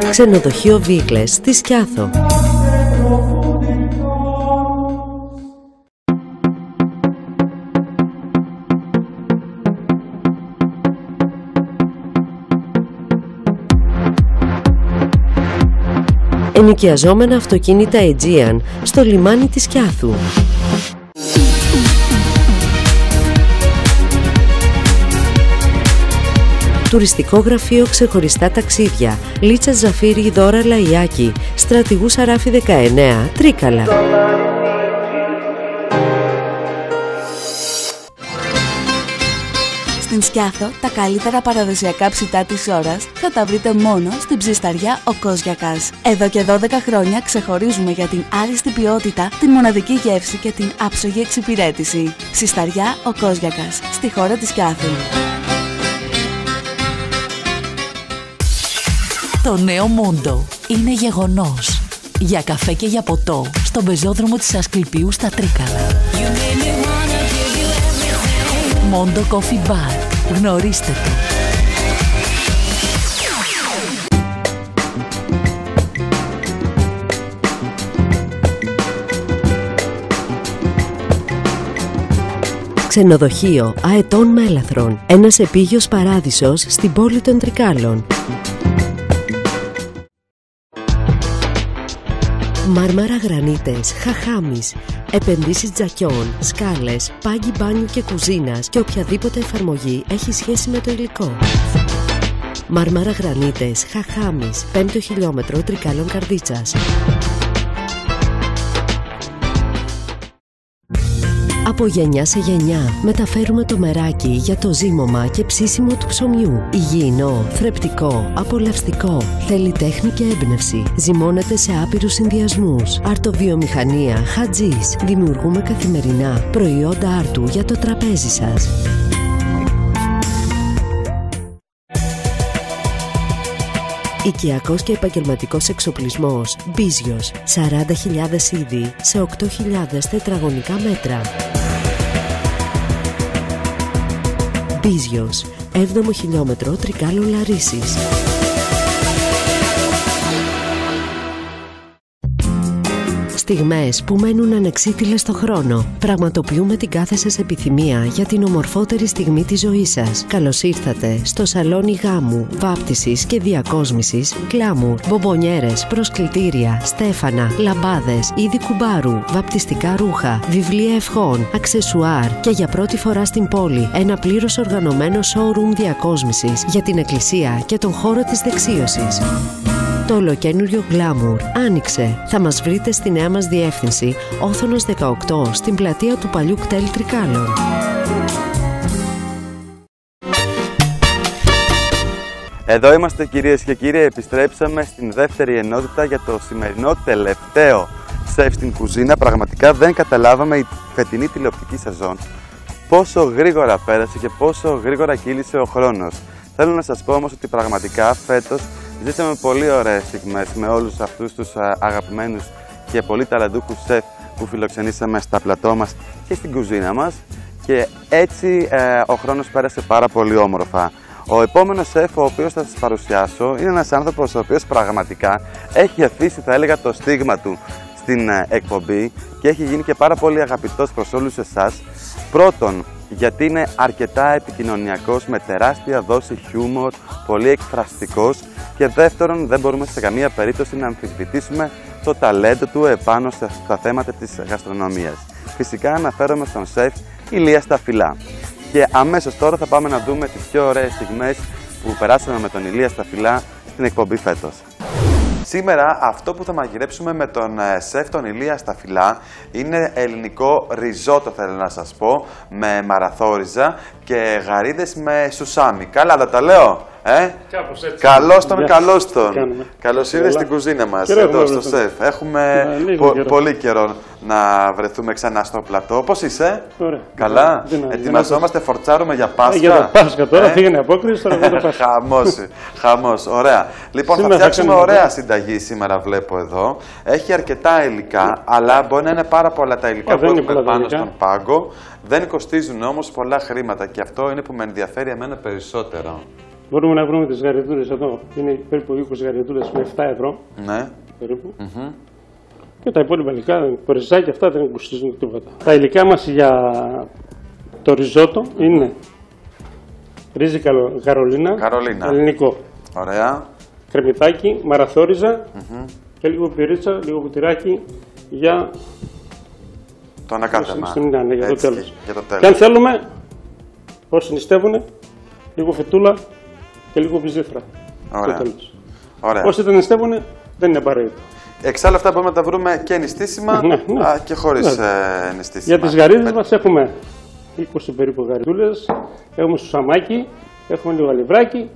Ξενοδοχείο Βίγλες, στη Σκιάθο. Ενοικιαζόμενα αυτοκίνητα Aegean στο λιμάνι της Κιάθου. Τουριστικό γραφείο ξεχωριστά ταξίδια. Λίτσα Ζαφύρη Δώρα Λαϊάκη. Στρατηγού Σαράφη 19. Τρίκαλα. Στην Σκιάθο, τα καλύτερα παραδοσιακά ψητά της ώρας θα τα βρείτε μόνο στην ψισταριά ο Κόζιακας. Εδώ και 12 χρόνια ξεχωρίζουμε για την άριστη ποιότητα, την μοναδική γεύση και την άψογη εξυπηρέτηση. Ψισταριά ο Κόζιακας, στη χώρα της Σκιάθου. Το νέο Μόντο είναι γεγονός. Για καφέ και για ποτό, στον πεζόδρομο της Ασκληπίου στα Τρίκαλα. Μόντο Coffee Bar. Γνωρίστε το. Ξενοδοχείο Αετών Μέλαθρων. Ένας επίγειος παράδεισος στην πόλη των Τρικάλων. Μάρμαρα γρανίτες, χαχάμις, επενδύσεις τζακιών, σκάλες, πάγκι μπάνιου και κουζίνας και οποιαδήποτε εφαρμογή έχει σχέση με το υλικό. Μάρμαρα γρανίτες, χαχάμις, 5ο χιλιόμετρο Τρικάλων Καρδίτσας. Από γενιά σε γενιά μεταφέρουμε το μεράκι για το ζύμωμα και ψήσιμο του ψωμιού. Υγιεινό, θρεπτικό, απολαυστικό. Θέλει τέχνη και έμπνευση. Ζυμώνεται σε άπειρους συνδυασμούς. Αρτοβιομηχανία, χατζής. Δημιουργούμε καθημερινά προϊόντα άρτου για το τραπέζι σας. Οικιακός και επαγγελματικός εξοπλισμός. Μπίζιος. 40.000 είδη σε 8.000 τετραγωνικά μέτρα. Μπίζιος. 7ο χιλιόμετρο Τρικάλων Λαρίσης Στιγμές που μένουν ανεξίτηλες στο χρόνο. Πραγματοποιούμε την κάθε σας επιθυμία για την ομορφότερη στιγμή της ζωής σας. Καλώς ήρθατε στο σαλόνι γάμου, βάπτισης και διακόσμησης, γκλάμουρ, μπομπονιέρες, προσκλητήρια, στέφανα, λαμπάδες, είδη κουμπάρου, βαπτιστικά ρούχα, βιβλία ευχών, αξεσουάρ και για πρώτη φορά στην πόλη ένα πλήρως οργανωμένο showroom διακόσμησης για την εκκλησία και τον χώρο της δεξίωσης. Το ολοκένουργιο Glamour άνοιξε. Θα μας βρείτε στη νέα μας διεύθυνση, Όθωνος 18, στην πλατεία του παλιού κτέλ Τρικάλων. Εδώ είμαστε κυρίες και κύριοι, επιστρέψαμε στην δεύτερη ενότητα για το σημερινό τελευταίο σεφ στην κουζίνα. Πραγματικά δεν καταλάβαμε η φετινή τηλεοπτική σεζόν πόσο γρήγορα πέρασε και πόσο γρήγορα κύλησε ο χρόνος. Θέλω να σας πω όμως ότι πραγματικά φέτος ζήσαμε πολύ ωραίες στιγμές με όλους αυτούς τους α, αγαπημένους και πολύ ταλαντούχους σεφ που φιλοξενήσαμε στα πλατό μας και στην κουζίνα μας και έτσι ε, ο χρόνος πέρασε πάρα πολύ όμορφα. Ο επόμενος σεφ, ο οποίος θα σας παρουσιάσω, είναι ένας άνθρωπος ο οποίος πραγματικά έχει αφήσει, θα έλεγα, το στίγμα του στην ε, εκπομπή και έχει γίνει και πάρα πολύ αγαπητός προς όλους εσάς. Πρώτον, γιατί είναι αρκετά επικοινωνιακός με τεράστια δόση χιούμορ, πολύ εκφραστικός και δεύτερον δεν μπορούμε σε καμία περίπτωση να αμφισβητήσουμε το ταλέντο του επάνω στα θέματα της γαστρονομίας. Φυσικά αναφέρομαι στον σεφ Ηλίας Σταφυλά. Και αμέσως τώρα θα πάμε να δούμε τις πιο ωραίες στιγμές που περάσαμε με τον Ηλίας Σταφυλά στην εκπομπή φέτος. Σήμερα αυτό που θα μαγειρέψουμε με τον ε, σεφ τον Ηλία Σταφυλά είναι ελληνικό ριζότο θέλω να σας πω με μαραθόριζα και γαρίδες με σουσάμι. Καλά δεν τα λέω, ε; Κάπως έτσι. Καλώς τον, Γεια. καλώς τον. Κάνουμε. Καλώς ήρθες Καλά. στην κουζίνα μας, Καιρό εδώ έχουμε στο βρεθεί. σεφ. Έχουμε Ναι, λίγο πο- καιρό. πολύ καιρό να βρεθούμε ξανά στο πλατό. Πώς είσαι; Ωραία. Καλά. Δεν είναι- Ετοιμαζόμαστε, φορτσάρουμε για Ε, Πάσχα. Για το Πάσχα τώρα Ε; φύγανε απόκριση, τώρα εγώ το Πάσχα. Χαμός, χαμός, ωραία. Λοιπόν, Σήμερα θα θα φτιάξουμε κάνουμε ωραία εδώ. συνταγή σήμερα, βλέπω εδώ. Έχει αρκετά υλικά, αλλά μπορεί να είναι πάρα πολλά τα υλικά Α, που δεν είναι έχουμε πολλά τα πάνω υλικά. στον πάγκο. Δεν κοστίζουν όμως πολλά χρήματα και αυτό είναι που με ενδιαφέρει εμένα περισσότερο. Μπορούμε να βρούμε τις γαριδούλες εδώ. Είναι περίπου 20 γαριδούλες με 7 ευρώ Ναι. περίπου. Και τα υπόλοιπα υλικά, το ριζάκι αυτά δεν κοστίζουν τίποτα. Τα υλικά μας για το ριζότο είναι ρύζι καλο- καρολίνα, Καρολίνα. ελληνικό, Ωραία. κρεμμυδάκι, μαραθόριζα και λίγο πυρίτσα, λίγο πουτυράκι για Το ανακάτεμα. στην ναι, για το Έτσι, τέλος. Για το Και αν τέλος. θέλουμε, όσοι νηστεύουν, λίγο φετούλα και λίγο βυζίφρα. Ωραία. Στο τέλος. Ωραία. Όσοι δεν νηστεύουν, δεν είναι απαραίτητο. Εξάλλου αυτά μπορούμε να τα βρούμε και νηστίσιμα Ναι, ναι. α, και χωρίς Ναι. ε, νηστίσιμα. Για τις γαρίδες μας έχουμε 20 περίπου γαριδούλες, έχουμε σουσαμάκι, έχουμε λίγο αλιβράκι,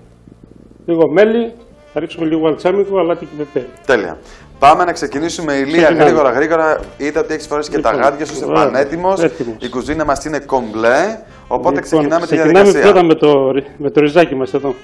λίγο μέλι, θα ρίξουμε λίγο αλτσάμικο, αλάτι και πεπέ. Τέλεια. Πάμε να ξεκινήσουμε ηλία Ξεκινάμε. γρήγορα γρήγορα. Είδα ότι έχεις φορέσει και τα Λοιπόν, γάντια σου, είσαι ωραία. πανέτοιμος. Έτοιμος. Η κουζίνα μας είναι κομπλέ. Οπότε Λοιπόν, ξεκινάμε τη ξεκινάμε διαδικασία. πρώτα με το, ρι- με το ριζάκι μας εδώ.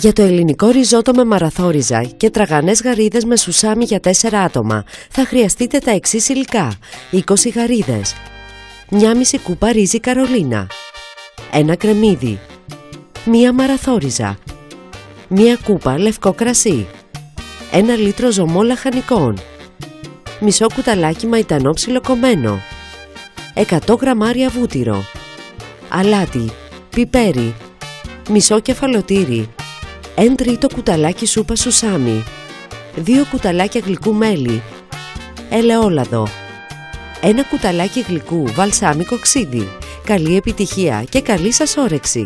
Για το ελληνικό ριζότο με μαραθόριζα και τραγανές γαρίδες με σουσάμι για 4 άτομα θα χρειαστείτε τα εξής υλικά. 20 γαρίδες, 1,5 κούπα ρύζι καρολίνα, ένα κρεμμύδι, μία μαραθόριζα, μία κούπα λευκό κρασί, ένα λίτρο ζωμό λαχανικών, μισό κουταλάκι μαϊτανό ψιλοκομμένο, 100 γραμμάρια βούτυρο, αλάτι, πιπέρι, μισό κεφαλοτήρι, 1 τρίτο κουταλάκι σούπα σουσάμι, 2 κουταλάκια γλυκού μέλι, ελαιόλαδο, ένα κουταλάκι γλυκού βαλσάμικο ξύδι. Καλή επιτυχία και καλή σας όρεξη!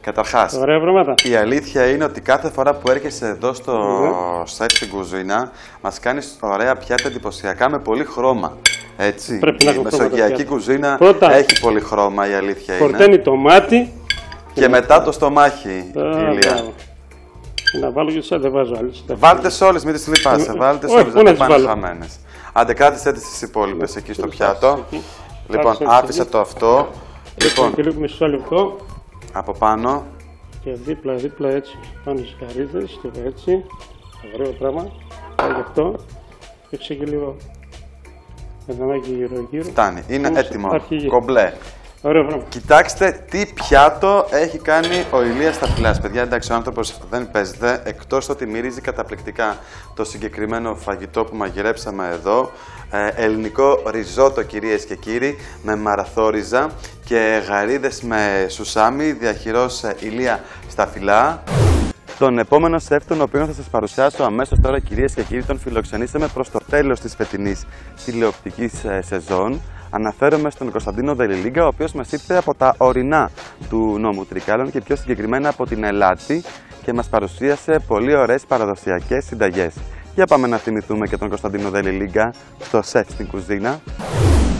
Καταρχάς, Ωραία πράγματα. η αλήθεια είναι ότι κάθε φορά που έρχεσαι εδώ στο Ναι. σετ στην κουζίνα, μας κάνεις ωραία πιάτα εντυπωσιακά με πολύ χρώμα. Έτσι. Πρέπει να η έχω χρώματα μεσογειακή πιάτα. κουζίνα Πρώτα. έχει πολύ χρώμα, η αλήθεια είναι. Φορταίνει το μάτι. Και μετά το στομάχι, Α, Ηλία. μπράβο. Να βάλω και δεν βάζω άλλες. Βάλτε σε όλε, μην τι λυπάσαι. Ε, Βάλτε σε όχι, όλε, πού δεν να θα τις πάνε βάλω. χαμένε. Άντε, κράτησε τι τι υπόλοιπε εκεί στο πιάτο. εκεί. Λοιπόν, Κράτησε έτσι άφησε εκεί. το αυτό. Λοιπόν, Και λίγο μισό λεπτό από πάνω. και δίπλα-δίπλα έτσι πάνω στις καρύδες και έτσι. Ωραίο πράγμα. Γι' αυτό. Έξε και λίγο μεδανάκι γύρω-γύρω. Φτάνει. Είναι Όμως έτοιμο. αρχηγεί. Κομπλέ. Ωραίο πράγμα. Κοιτάξτε τι πιάτο έχει κάνει ο Ηλίας στα φυλάς. Παιδιά, εντάξει, ο άνθρωπος δεν παίζεται, εκτός ότι μυρίζει καταπληκτικά το συγκεκριμένο φαγητό που μαγειρέψαμε εδώ. Ε, ελληνικό ριζότο, κυρίες και κύριοι, με μαραθόριζα και γαρίδες με σουσάμι, διαχειρός ε, Ηλία στα φυλά. Τον επόμενο σεφ, τον οποίο θα σας παρουσιάσω αμέσως τώρα, κυρίες και κύριοι, τον φιλοξενήσαμε προς το τέλος της φετινής τηλεοπτικής ε, σεζόν. Αναφέρομαι στον Κωνσταντίνο Δελιλίγκα, ο οποίος μας ήρθε από τα ορεινά του νόμου Τρικάλων και πιο συγκεκριμένα από την Ελλάτη και μας παρουσίασε πολύ ωραίες παραδοσιακές συνταγές. Για πάμε να θυμηθούμε και τον Κωνσταντίνο Δελιλίγκα στο σεφ στην κουζίνα.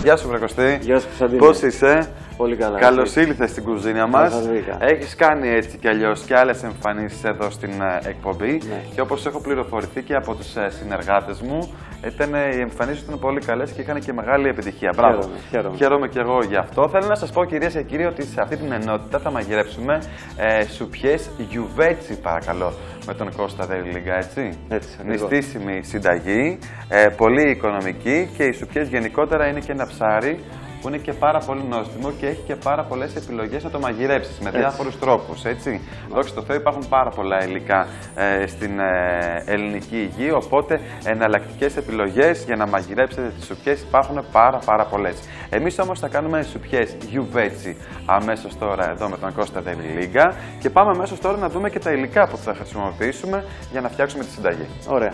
Γεια σου, Βρεκοστή. Γεια σου, Κωνσταντίνε. Πώς είσαι, Πολύ καλά. Καλώς εσύ. ήλθες στην κουζίνα μας. Καλώς βρήκα. Έχεις κάνει έτσι κι αλλιώς και άλλες εμφανίσεις εδώ στην ε, εκπομπή. Ναι. Και όπως έχω πληροφορηθεί και από τους συνεργάτες μου, ήταν, ε, οι εμφανίσεις ήταν πολύ καλές και είχαν και μεγάλη επιτυχία. Μπράβο. Χαίρομαι, χαίρομαι. Χαίρομαι και εγώ γι' αυτό. Θέλω να σας πω, κυρίες και κύριοι, ότι σε αυτή την ενότητα θα μαγειρέψουμε ε, σουπιές γιουβέτσι, παρακαλώ, με τον Κώστα Δελίγκα, έτσι. Έτσι, ακριβώς. Νηστίσιμη συνταγή, ε, πολύ οικονομική και οι σουπιές γενικότερα είναι και ένα ψάρι που είναι και πάρα πολύ νόστιμο και έχει και πάρα πολλές επιλογές να το μαγειρέψεις με Έτσι. διάφορους τρόπους. Έτσι. Δόξα τω Θεώ, υπάρχουν πάρα πολλά υλικά ε, στην ε, ελληνική γη. Οπότε εναλλακτικές επιλογές για να μαγειρέψετε τις σουπιές υπάρχουν πάρα, πάρα πολλές. Εμείς όμως θα κάνουμε σουπιές γιουβέτσι αμέσως τώρα εδώ με τον Κώστα Δελιλίγκα και πάμε αμέσως τώρα να δούμε και τα υλικά που θα χρησιμοποιήσουμε για να φτιάξουμε τη συνταγή. Ωραία.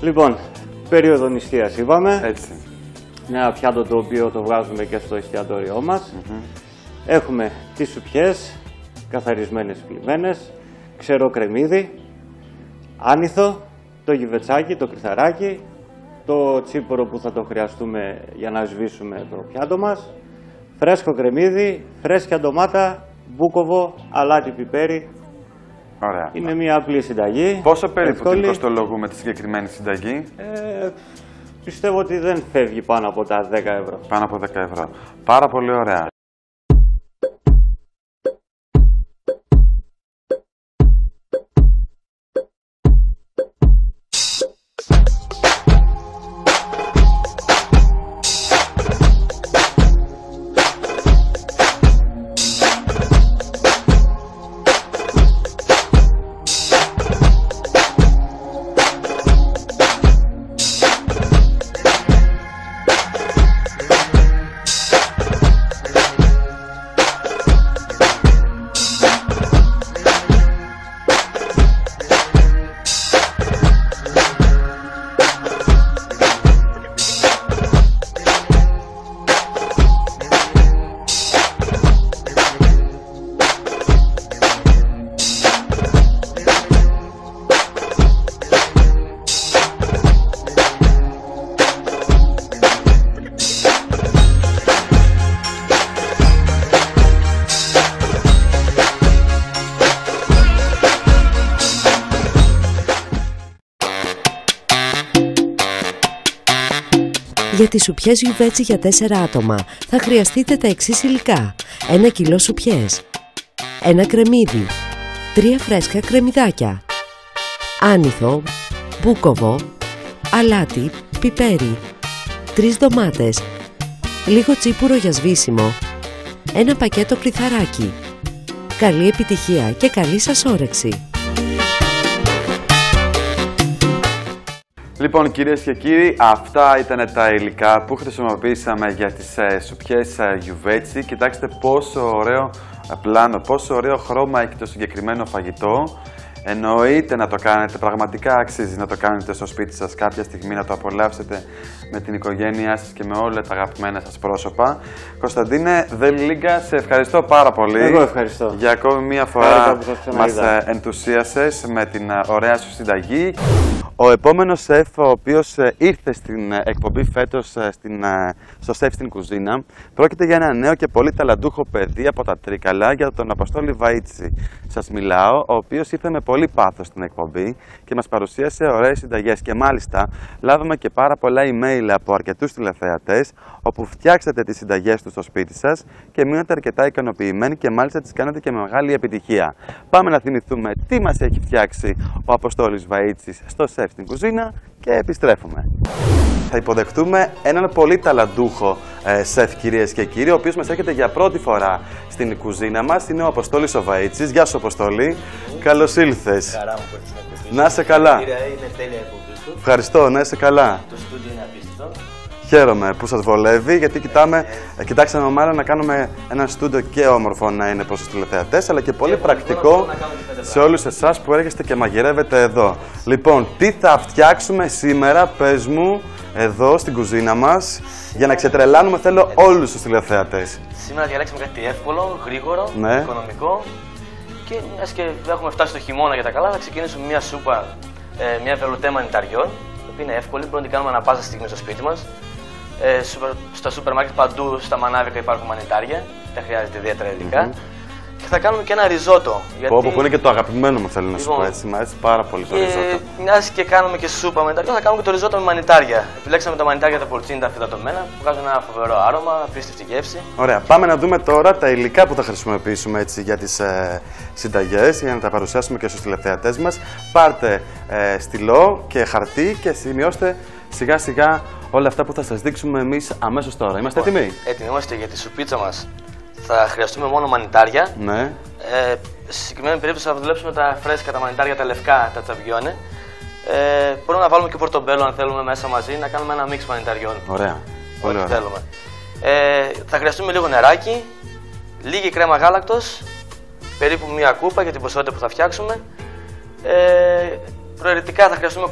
Λοιπόν, περίοδο νηστείας είπαμε. Έτσι. Ένα πιάτο το οποίο το βγάζουμε και στο εστιατόριό μας. Έχουμε τις σουπιές, καθαρισμένες πλημμένες, ξερό κρεμμύδι, άνηθο, το γιβετσάκι, το κρυθαράκι, το τσίπορο που θα το χρειαστούμε για να σβήσουμε το πιάτο μας, φρέσκο κρεμμύδι, φρέσκια ντομάτα, μπούκοβο, αλάτι πιπέρι. Ωραία. Είναι μια απλή συνταγή. Πόσο περίπου την εύκολη. κοστολογούμε τη συγκεκριμένη συνταγή, Ε, πιστεύω ότι δεν φεύγει πάνω από τα 10 ευρώ. πάνω από 10 ευρώ. Πάρα πολύ ωραία. Σουπιές γιουβέτσι για 4 άτομα. Θα χρειαστείτε τα εξής υλικά. 1 κιλό σουπιές, 1 κρεμμύδι, 3 φρέσκα κρεμμυδάκια, άνηθο, μπούκοβο, αλάτι, πιπέρι, τρεις ντομάτες, λίγο τσίπουρο για σβήσιμο, ένα πακέτο πληθαράκι. Καλή επιτυχία και καλή σας όρεξη! Λοιπόν, κυρίες και κύριοι, αυτά ήταν τα υλικά που χρησιμοποιήσαμε για τις ε, σουπιές ε, γιουβέτσι. Κοιτάξτε πόσο ωραίο ε, πλάνο, πόσο ωραίο χρώμα έχει το συγκεκριμένο φαγητό. Εννοείται να το κάνετε, πραγματικά αξίζει να το κάνετε στο σπίτι σας κάποια στιγμή, να το απολαύσετε με την οικογένειά σας και με όλα τα αγαπημένα σας πρόσωπα. Κωνσταντίνε Δελίγκα, σε ευχαριστώ πάρα πολύ. Εγώ ευχαριστώ. Για ακόμη μία Χάρηκα φορά που σας μας ξαναείδα. ε, ενθουσίασες με την ε, ωραία σου συνταγή. Ο επόμενος σεφ, ο οποίος ε, ήρθε στην ε, εκπομπή φέτος ε, στην, ε, στο σεφ στην κουζίνα, πρόκειται για ένα νέο και πολύ ταλαντούχο παιδί από τα Τρίκαλα, για τον Αποστόλη Βαΐτσι. Σας μιλάω, ο οποίος ήρθε με πολύ πάθος στην εκπομπή και μας παρουσίασε ωραίες συνταγές και μάλιστα λάβαμε και πάρα πολλά email από αρκετούς τηλεθεατές όπου φτιάξατε τις συνταγές τους στο σπίτι σας και μείνατε αρκετά ικανοποιημένοι και μάλιστα τις κάνατε και με μεγάλη επιτυχία. Πάμε να θυμηθούμε τι μας έχει φτιάξει ο Αποστόλης Βαΐτσης στο σεφ στην κουζίνα και επιστρέφουμε. Θα υποδεχτούμε έναν πολύ ταλαντούχο ε, σεφ κυρίες και κύριοι, ο οποίος μας έρχεται για πρώτη φορά στην κουζίνα μας. Είναι ο Αποστόλης ο Βαΐτσης. Γεια σου Αποστόλη. Καλώς ήλθες. Χαρά μου που ήρθες στην εκπομπή. Να είσαι καλά. Κύριε, είναι τέλεια η εκπομπή σου. Ευχαριστώ, να είσαι καλά. Το στούντιο είναι απίστευτο. Χαίρομαι που σας βολεύει, γιατί κοιτάμε, ε, κοιτάξαμε μάλλον να κάνουμε ένα στούντιο και όμορφο να είναι προς τους τηλεθεατές, αλλά και πολύ πρακτικό σε όλους εσάς που έρχεστε και μαγειρεύετε εδώ. Λοιπόν, τι θα φτιάξουμε σήμερα, πες μου, εδώ στην κουζίνα μας, για να ξετρελάνουμε θέλω όλους τους τηλεθεατές. Σήμερα διαλέξαμε κάτι εύκολο, γρήγορο, Ναι. οικονομικό και μιας και έχουμε φτάσει στο χειμώνα για τα καλά, θα ξεκινήσουμε μια σούπα, ε, μια βελουτέ μανιταριών, η οποία είναι εύκολη, μπορούμε να την κάνουμε ανα πάσα στιγμή στο σπίτι μας. Ε, σούπερ- στα σούπερ μάρκετ παντού στα μανάβικα υπάρχουν μανιτάρια, δεν χρειάζεται ιδιαίτερα υλικά. Μμμ. Και θα κάνουμε και ένα ριζότο. Πω, πω, που είναι και το αγαπημένο μου θέλω να σου πω Λοιπόν. έτσι, μου αρέσει πάρα πολύ το Και ριζότο. μια και κάνουμε και σούπα μανιταριών, θα κάνουμε και το ριζότο με μανιτάρια. Επιλέξαμε τα μανιτάρια τα πολτσίνη, τα φυτατωμένα, που βγάζουν ένα φοβερό άρωμα, απίστευτη γεύση. Ωραία, πάμε να δούμε τώρα τα υλικά που θα χρησιμοποιήσουμε έτσι για τις ε, συνταγές, για να τα παρουσιάσουμε και στους τηλεθεατές μας. Πάρτε ε, στυλό και χαρτί και σημειώστε σιγά σιγά όλα αυτά που θα σας δείξουμε εμείς αμέσως τώρα. Είμαστε έτοιμοι; Έτοιμοι είμαστε για τη σουπίτσα μας. Θα χρειαστούμε μόνο μανιτάρια. Ναι. Ε, στη συγκεκριμένη περίπτωση θα δουλέψουμε τα φρέσκα, τα μανιτάρια, τα λευκά, τα τσαμπιόνε. Ε, μπορούμε να βάλουμε και πορτομπέλο αν θέλουμε μέσα μαζί, να κάνουμε ένα μίξ μανιταριών. Ωραία. Πολύ Ό,τι ωραία. θέλουμε. Ε, θα χρειαστούμε λίγο νεράκι, λίγη κρέμα γάλακτος, περίπου μία κούπα για την ποσότητα που θα φτιάξουμε. Ε, προαιρετικά θα χρειαστούμε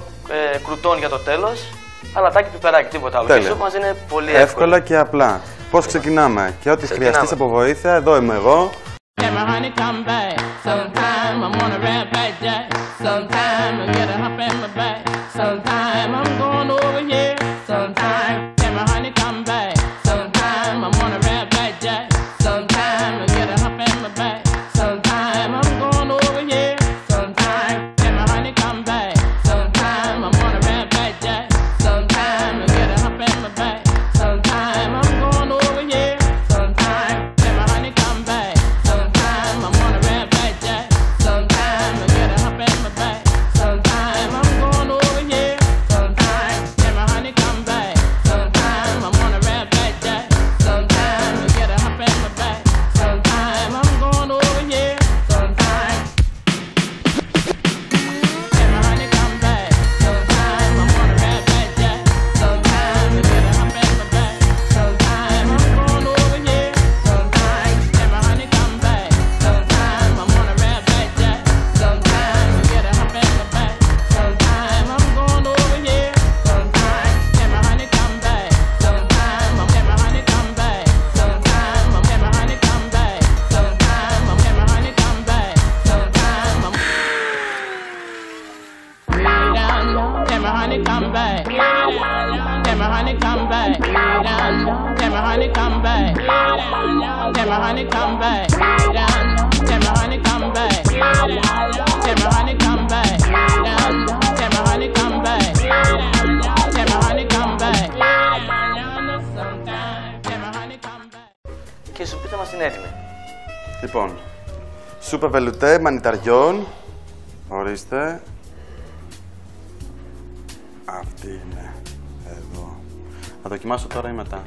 ε, κρουτόν για το τέλος, αλατάκι, πιπεράκι, τίποτα άλλο. Και η Τέλεια. σούπα μας είναι πολύ εύκολη. Εύκολα και απλά. Πώς ξεκινάμε; Και ό,τι Ξεκινάμε. χρειαστείς από βοήθεια, εδώ είμαι εγώ. Let honey come back. Let my honey come back. Way down low, let my honey come back. Let my honey come back. Way down low, let my honey come back. Let my honey come back. Way down low, let my honey come back. Let my honey come back. Let my honey come back. Και η σουπίτσα μας είναι έτοιμη. Λοιπόν, σούπα βελουτέ μανιταριών. Ορίστε. Αυτή είναι εδώ. Να δοκιμάσω τώρα ή μετά.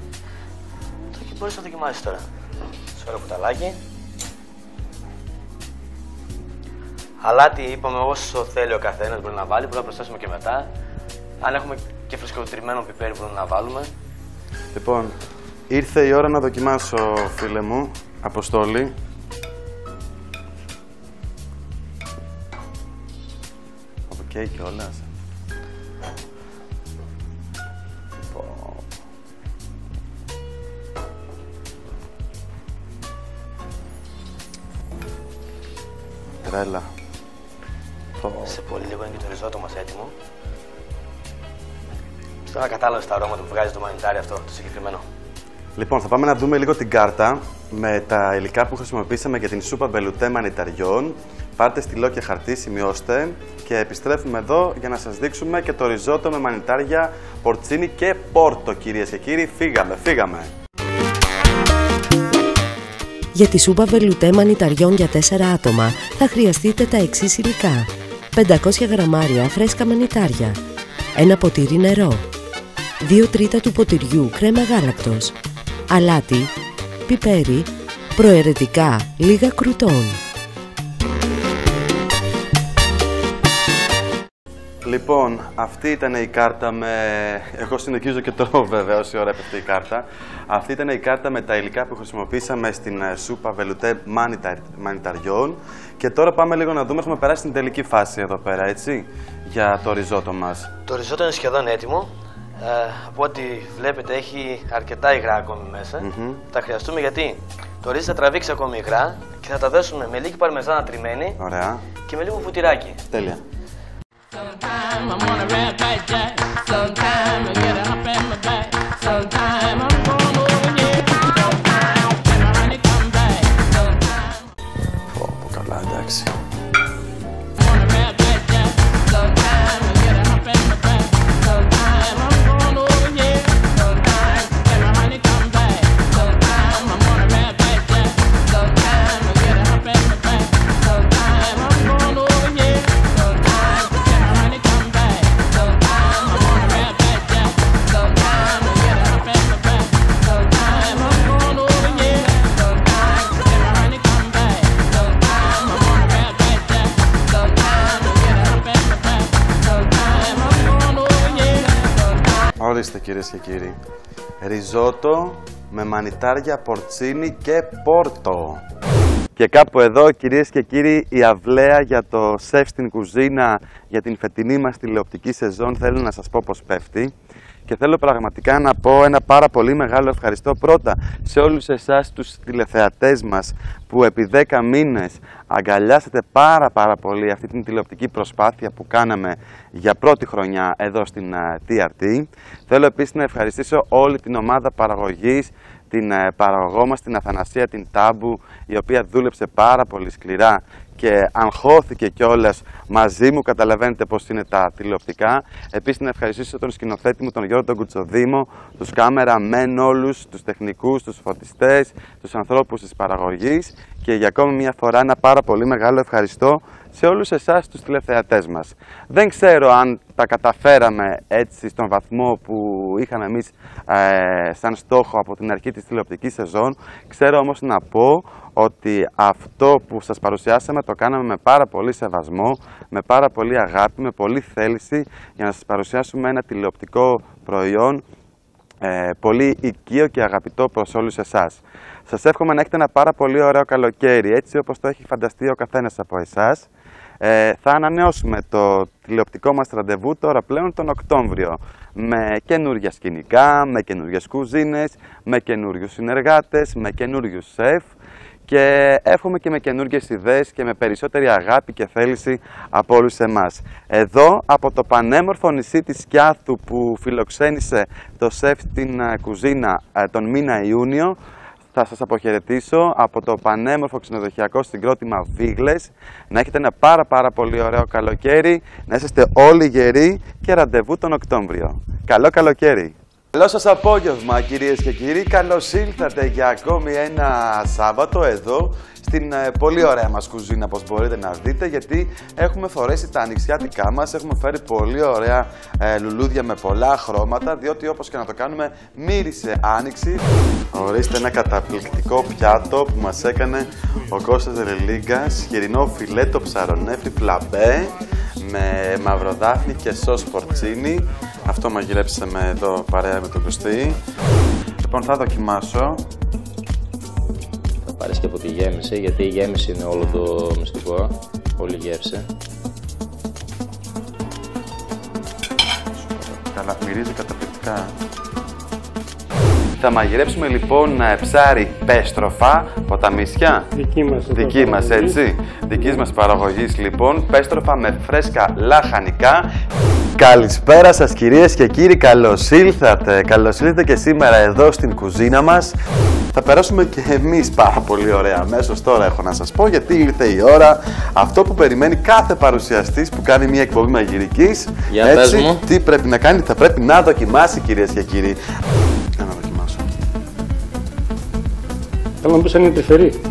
Το και μπορείς να δοκιμάσεις τώρα. Σφαίρο κουταλάκι. Αλάτι είπαμε όσο θέλει ο καθένας μπορεί να βάλει, μπορούμε να προσθέσουμε και μετά. Αν έχουμε και φρεσκοτριμμένο πιπέρι μπορούμε να βάλουμε. Λοιπόν, ήρθε η ώρα να δοκιμάσω, φίλε μου, Αποστόλη. Από καίει κιόλας. Τρέλα. Πω. Σε πολύ λίγο είναι και το ριζότο μας έτοιμο. Τώρα κατάλαβες τα αρώματα που βγάζει το μανιτάρι αυτό, το συγκεκριμένο. Λοιπόν, θα πάμε να δούμε λίγο την κάρτα με τα υλικά που χρησιμοποίησαμε για την σούπα μπελουτέ μανιταριών. Πάρτε στυλό και χαρτί, σημειώστε και επιστρέφουμε εδώ για να σας δείξουμε και το ριζότο με μανιτάρια, πορτσίνι και πόρτο, κυρίες και κύριοι. Φύγαμε, φύγαμε. Για τη σούπα βελουτέ μανιταριών για 4 άτομα θα χρειαστείτε τα εξής υλικά. 500 γραμμάρια φρέσκα μανιτάρια, ένα ποτήρι νερό, 2 τρίτα του ποτηριού κρέμα γάλακτος, αλάτι, πιπέρι, προαιρετικά λίγα κρουτών. Λοιπόν, αυτή ήταν η κάρτα με. Εγώ συνεχίζω και τρώω βέβαια όση ώρα έπεφτε η κάρτα. Αυτή ήταν η κάρτα με τα υλικά που χρησιμοποίησαμε στην ε, σούπα βελουτέ μάνιτα- μανιταριών. Και τώρα πάμε λίγο να δούμε, έχουμε περάσει στην τελική φάση εδώ πέρα, έτσι, για το ριζότο μας. Το ριζότο είναι σχεδόν έτοιμο. Ε, από ό,τι βλέπετε έχει αρκετά υγρά ακόμη μέσα. Μμμ. Τα χρειαστούμε γιατί το ρύζι θα τραβήξει ακόμη υγρά και θα τα δέσουμε με λίγη παρμεζάνα τριμμένη Ωραία. και με λίγο βουτυράκι. Τέλεια. Sometime I'm on a red back jack. Sometime I get a hop in my back. Sometime I'm going over here. Sometime when my honey come back. Sometime Πω, πω, Ορίστε κυρίες και κύριοι. Ριζότο με μανιτάρια, πορτσίνι και πόρτο. Και κάπου εδώ κυρίες και κύριοι η αυλαία για το σεφ στην κουζίνα για την φετινή μας τηλεοπτική σεζόν θέλω να σας πω πως πέφτει. Και θέλω πραγματικά να πω ένα πάρα πολύ μεγάλο ευχαριστώ πρώτα σε όλους εσάς τους τηλεθεατές μας που επί 10 μήνες αγκαλιάσατε πάρα πάρα πολύ αυτή την τηλεοπτική προσπάθεια που κάναμε για πρώτη χρονιά εδώ στην ε, TRT. Θέλω επίσης να ευχαριστήσω όλη την ομάδα παραγωγής, την ε, παραγωγό μας, την Αθανασία, την Τάμπου, η οποία δούλεψε πάρα πολύ σκληρά και αγχώθηκε κιόλας μαζί μου. Καταλαβαίνετε πώς είναι τα τηλεοπτικά. Επίσης, να ευχαριστήσω τον σκηνοθέτη μου, τον Γιώργο τον Κουτσοδήμο, τους κάμερα μεν όλους, τους τεχνικούς, τους φωτιστές, τους ανθρώπους της παραγωγής και για ακόμη μια φορά ένα πάρα πολύ μεγάλο ευχαριστώ σε όλους εσάς τους τηλεθεατές μας. Δεν ξέρω αν τα καταφέραμε έτσι στον βαθμό που είχαμε εμείς ε, σαν στόχο από την αρχή της τηλεοπτικής σεζόν. Ξέρω όμως να πω ότι αυτό που σας παρουσιάσαμε το κάναμε με πάρα πολύ σεβασμό, με πάρα πολύ αγάπη, με πολύ θέληση για να σας παρουσιάσουμε ένα τηλεοπτικό προϊόν ε, πολύ οικείο και αγαπητό προς όλους εσάς. Σας εύχομαι να έχετε ένα πάρα πολύ ωραίο καλοκαίρι, έτσι όπως το έχει φανταστεί ο καθένας από εσάς. Ε, θα ανανεώσουμε το τηλεοπτικό μας ραντεβού τώρα πλέον τον Οκτώβριο με καινούργια σκηνικά, με καινούργιες κουζίνες, με καινούριους συνεργάτες, με καινούριους σεφ και εύχομαι και με καινούργιες ιδέες και με περισσότερη αγάπη και θέληση από όλους εμάς. Εδώ από το πανέμορφο νησί της Σκιάθου που φιλοξένησε το σεφ στην ε, κουζίνα ε, τον μήνα Ιούνιο θα σας αποχαιρετήσω από το πανέμορφο ξενοδοχειακό συγκρότημα Βίγλες. Να έχετε ένα πάρα πάρα πολύ ωραίο καλοκαίρι, να είσαστε όλοι γεροί και ραντεβού τον Οκτώβριο. Καλό καλοκαίρι! Καλό σας απόγευμα κυρίες και κύριοι, καλώς ήλθατε για ακόμη ένα Σάββατο εδώ στην ε, πολύ ωραία μας κουζίνα, όπως μπορείτε να δείτε, γιατί έχουμε φορέσει τα ανοιξιάτικά μας, έχουμε φέρει πολύ ωραία ε, λουλούδια με πολλά χρώματα, διότι όπως και να το κάνουμε, μύρισε άνοιξη. Ορίστε ένα καταπληκτικό πιάτο που μας έκανε ο Κώστας Ρελίγκας, χοιρινό φιλέτο ψαρονέφρι φλαμπέ, με μαυροδάφνη και σως πορτσίνι. Αυτό μαγειρέψαμε εδώ παρέα με τον Κωστή. Λοιπόν, θα δοκιμάσω. Θα πάρεις και από τη γέμιση, γιατί η γέμιση είναι όλο το μυστικό, όλη η γεύση. Καλά, μυρίζει καταπληκτικά. Θα μαγειρέψουμε λοιπόν ε, ψάρι πέστροφα, ποταμίσια. Δική μας. εδώ Δική μας παραγωγής. έτσι. Δικής μας παραγωγής λοιπόν. Πέστροφα με φρέσκα λαχανικά. Καλησπέρα σας κυρίες και κύριοι. Καλώς ήλθατε. Καλώς ήλθατε και σήμερα εδώ στην κουζίνα μας. Θα περάσουμε και εμείς πάρα πολύ ωραία αμέσως τώρα έχω να σας πω γιατί ήρθε η ώρα αυτό που περιμένει κάθε παρουσιαστής που κάνει μια εκπομπή μαγειρικής. Για πες μου. τι πρέπει να κάνει, θα πρέπει να δοκιμάσει κυρίες και κύριοι. Να δοκιμάσω. Θέλω να μου πεις αν είναι τρυφερή.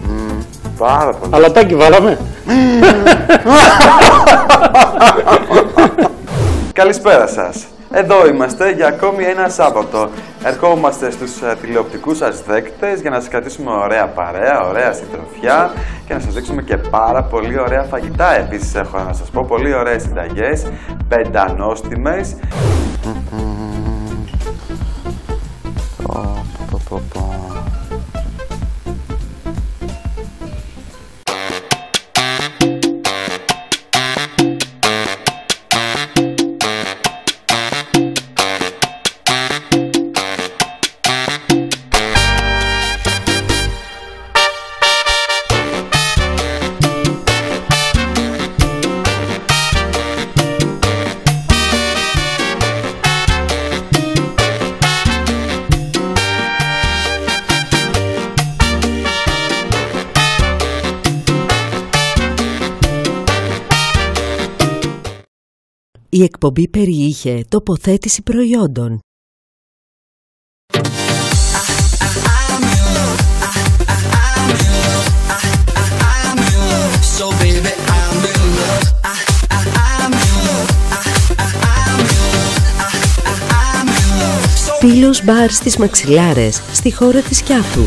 Πάρα πολύ. Αλατάκι βάλαμε. Καλησπέρα σας. Εδώ είμαστε για ακόμη ένα Σάββατο. Ερχόμαστε στους ε, τηλεοπτικούς σας δέκτες για να σας κρατήσουμε ωραία παρέα, ωραία συντροφιά και να σας δείξουμε και πάρα πολύ ωραία φαγητά. Επίσης έχω να σας πω πολύ ωραίες συνταγές, πεντανόστιμες. I'm in love. So, Φίλος μπαρ στις Μαξιλάρες, στη χώρα της Κιάθου.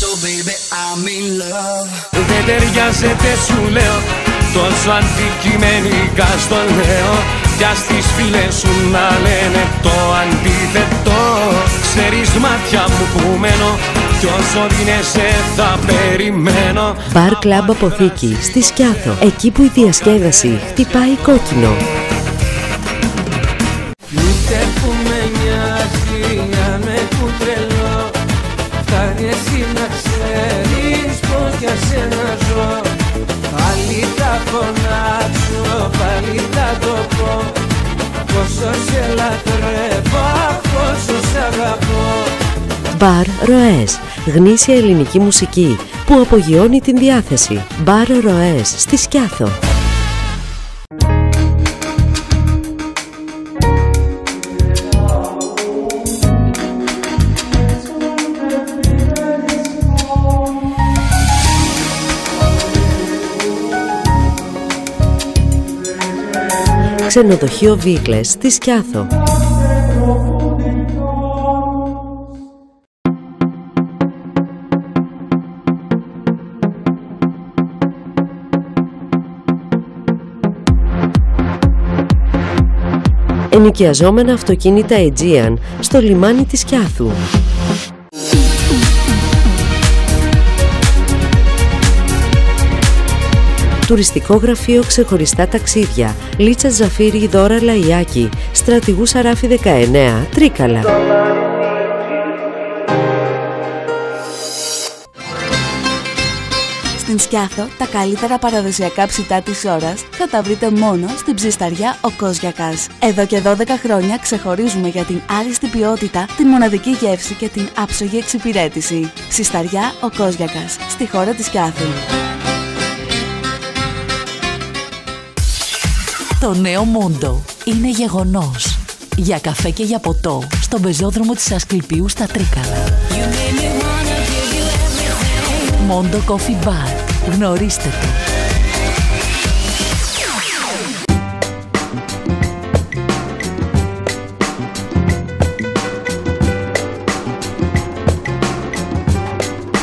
so baby, I'm in love. Δεν ταιριάζεται σου λέω Τόσο αντικειμενικά στο λέω Για στις φίλες σου να λένε το αντίθετο Ξέρεις μάτια μου που μένω Κι όσο δίνεσαι θα περιμένω Μπαρ Κλαμπ Αποθήκη, στη Σκιάθο. Εκεί που η διασκέδαση χτυπάει κόκκινο. Φωνάξω, πάλι θα το πω Πόσο σε λατρεύω, πόσο σε αγαπώ Μπαρ Ροές, γνήσια ελληνική μουσική που απογειώνει την διάθεση. Μπαρ Ροές, στη Σκιάθο. Ξενοδοχείο Βίκλες, στη Σκιάθο. Ενοικιαζόμενα αυτοκίνητα Aegean στο λιμάνι της Κιάθου. Τουριστικό γραφείο ξεχωριστά ταξίδια. Λίτσα Ζαφύρη Δώρα Λαϊάκη. Στρατηγούς Σαράφη 19. Τρίκαλα. Στην Σκιάθο, τα καλύτερα παραδοσιακά ψητά της ώρας θα τα βρείτε μόνο στην ψισταριά ο Κόζιακας. Εδώ και 12 χρόνια ξεχωρίζουμε για την άριστη ποιότητα, την μοναδική γεύση και την άψογη εξυπηρέτηση. Ψισταριά ο Κόζιακας, στη χώρα της Σκιάθου. Το νέο Μόντο είναι γεγονός. Για καφέ και για ποτό, στον πεζόδρομο της Ασκληπίου στα Τρίκαλα. Mondo Coffee Bar. Γνωρίστε το.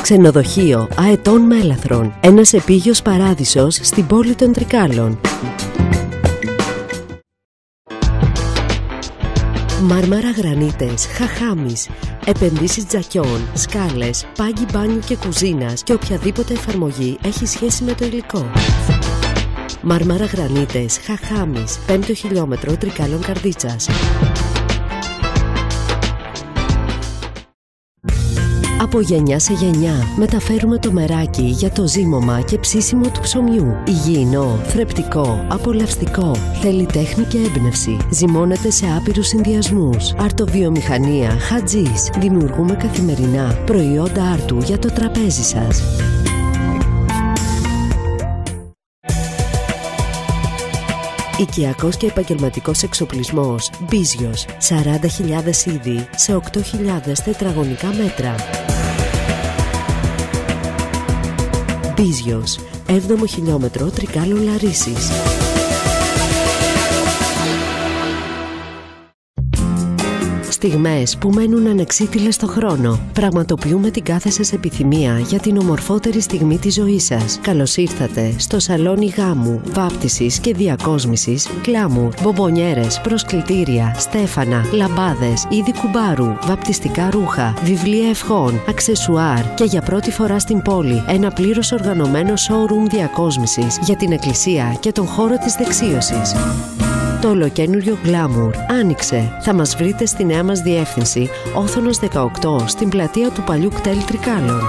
Ξενοδοχείο Αετών Μέλαθρων. Ένας επίγειος παράδεισος στην πόλη των Τρικάλων. Μάρμαρα γρανίτες, χαχάμις, επενδύσεις τζακιών, σκάλες, πάγκι μπάνιου και κουζίνας και οποιαδήποτε εφαρμογή έχει σχέση με το υλικό. Μάρμαρα γρανίτες, χαχάμις, 5ο χιλιόμετρο Τρικάλων Καρδίτσας. Από γενιά σε γενιά μεταφέρουμε το μεράκι για το ζύμωμα και ψήσιμο του ψωμιού. Υγιεινό, θρεπτικό, απολαυστικό. Θέλει τέχνη και έμπνευση. Ζυμώνεται σε άπειρους συνδυασμούς. Αρτοβιομηχανία, χατζής. Δημιουργούμε καθημερινά προϊόντα άρτου για το τραπέζι σας. Οικιακός και επαγγελματικός εξοπλισμός. Μπίζιος. 40.000 είδη σε 8.000 τετραγωνικά μέτρα. Μπίζιος. 7ο χιλιόμετρο Τρικάλων Λαρίσης Στιγμές που μένουν ανεξίτηλες στο χρόνο. Πραγματοποιούμε την κάθε σας επιθυμία για την ομορφότερη στιγμή της ζωής σας. Καλώς ήρθατε στο σαλόνι γάμου, βάπτισης και διακόσμησης, κλάμουρ, μπομπονιέρες, προσκλητήρια, στέφανα, λαμπάδες, είδη κουμπάρου, βαπτιστικά ρούχα, βιβλία ευχών, αξεσουάρ και για πρώτη φορά στην πόλη ένα πλήρως οργανωμένο showroom διακόσμησης για την εκκλησία και τον χώρο της δεξίωσης. Το ολοκένουργιο Glamour άνοιξε. Θα μας βρείτε στη νέα μας διεύθυνση, Όθωνος 18, στην πλατεία του παλιού κτέλ Τρικάλων.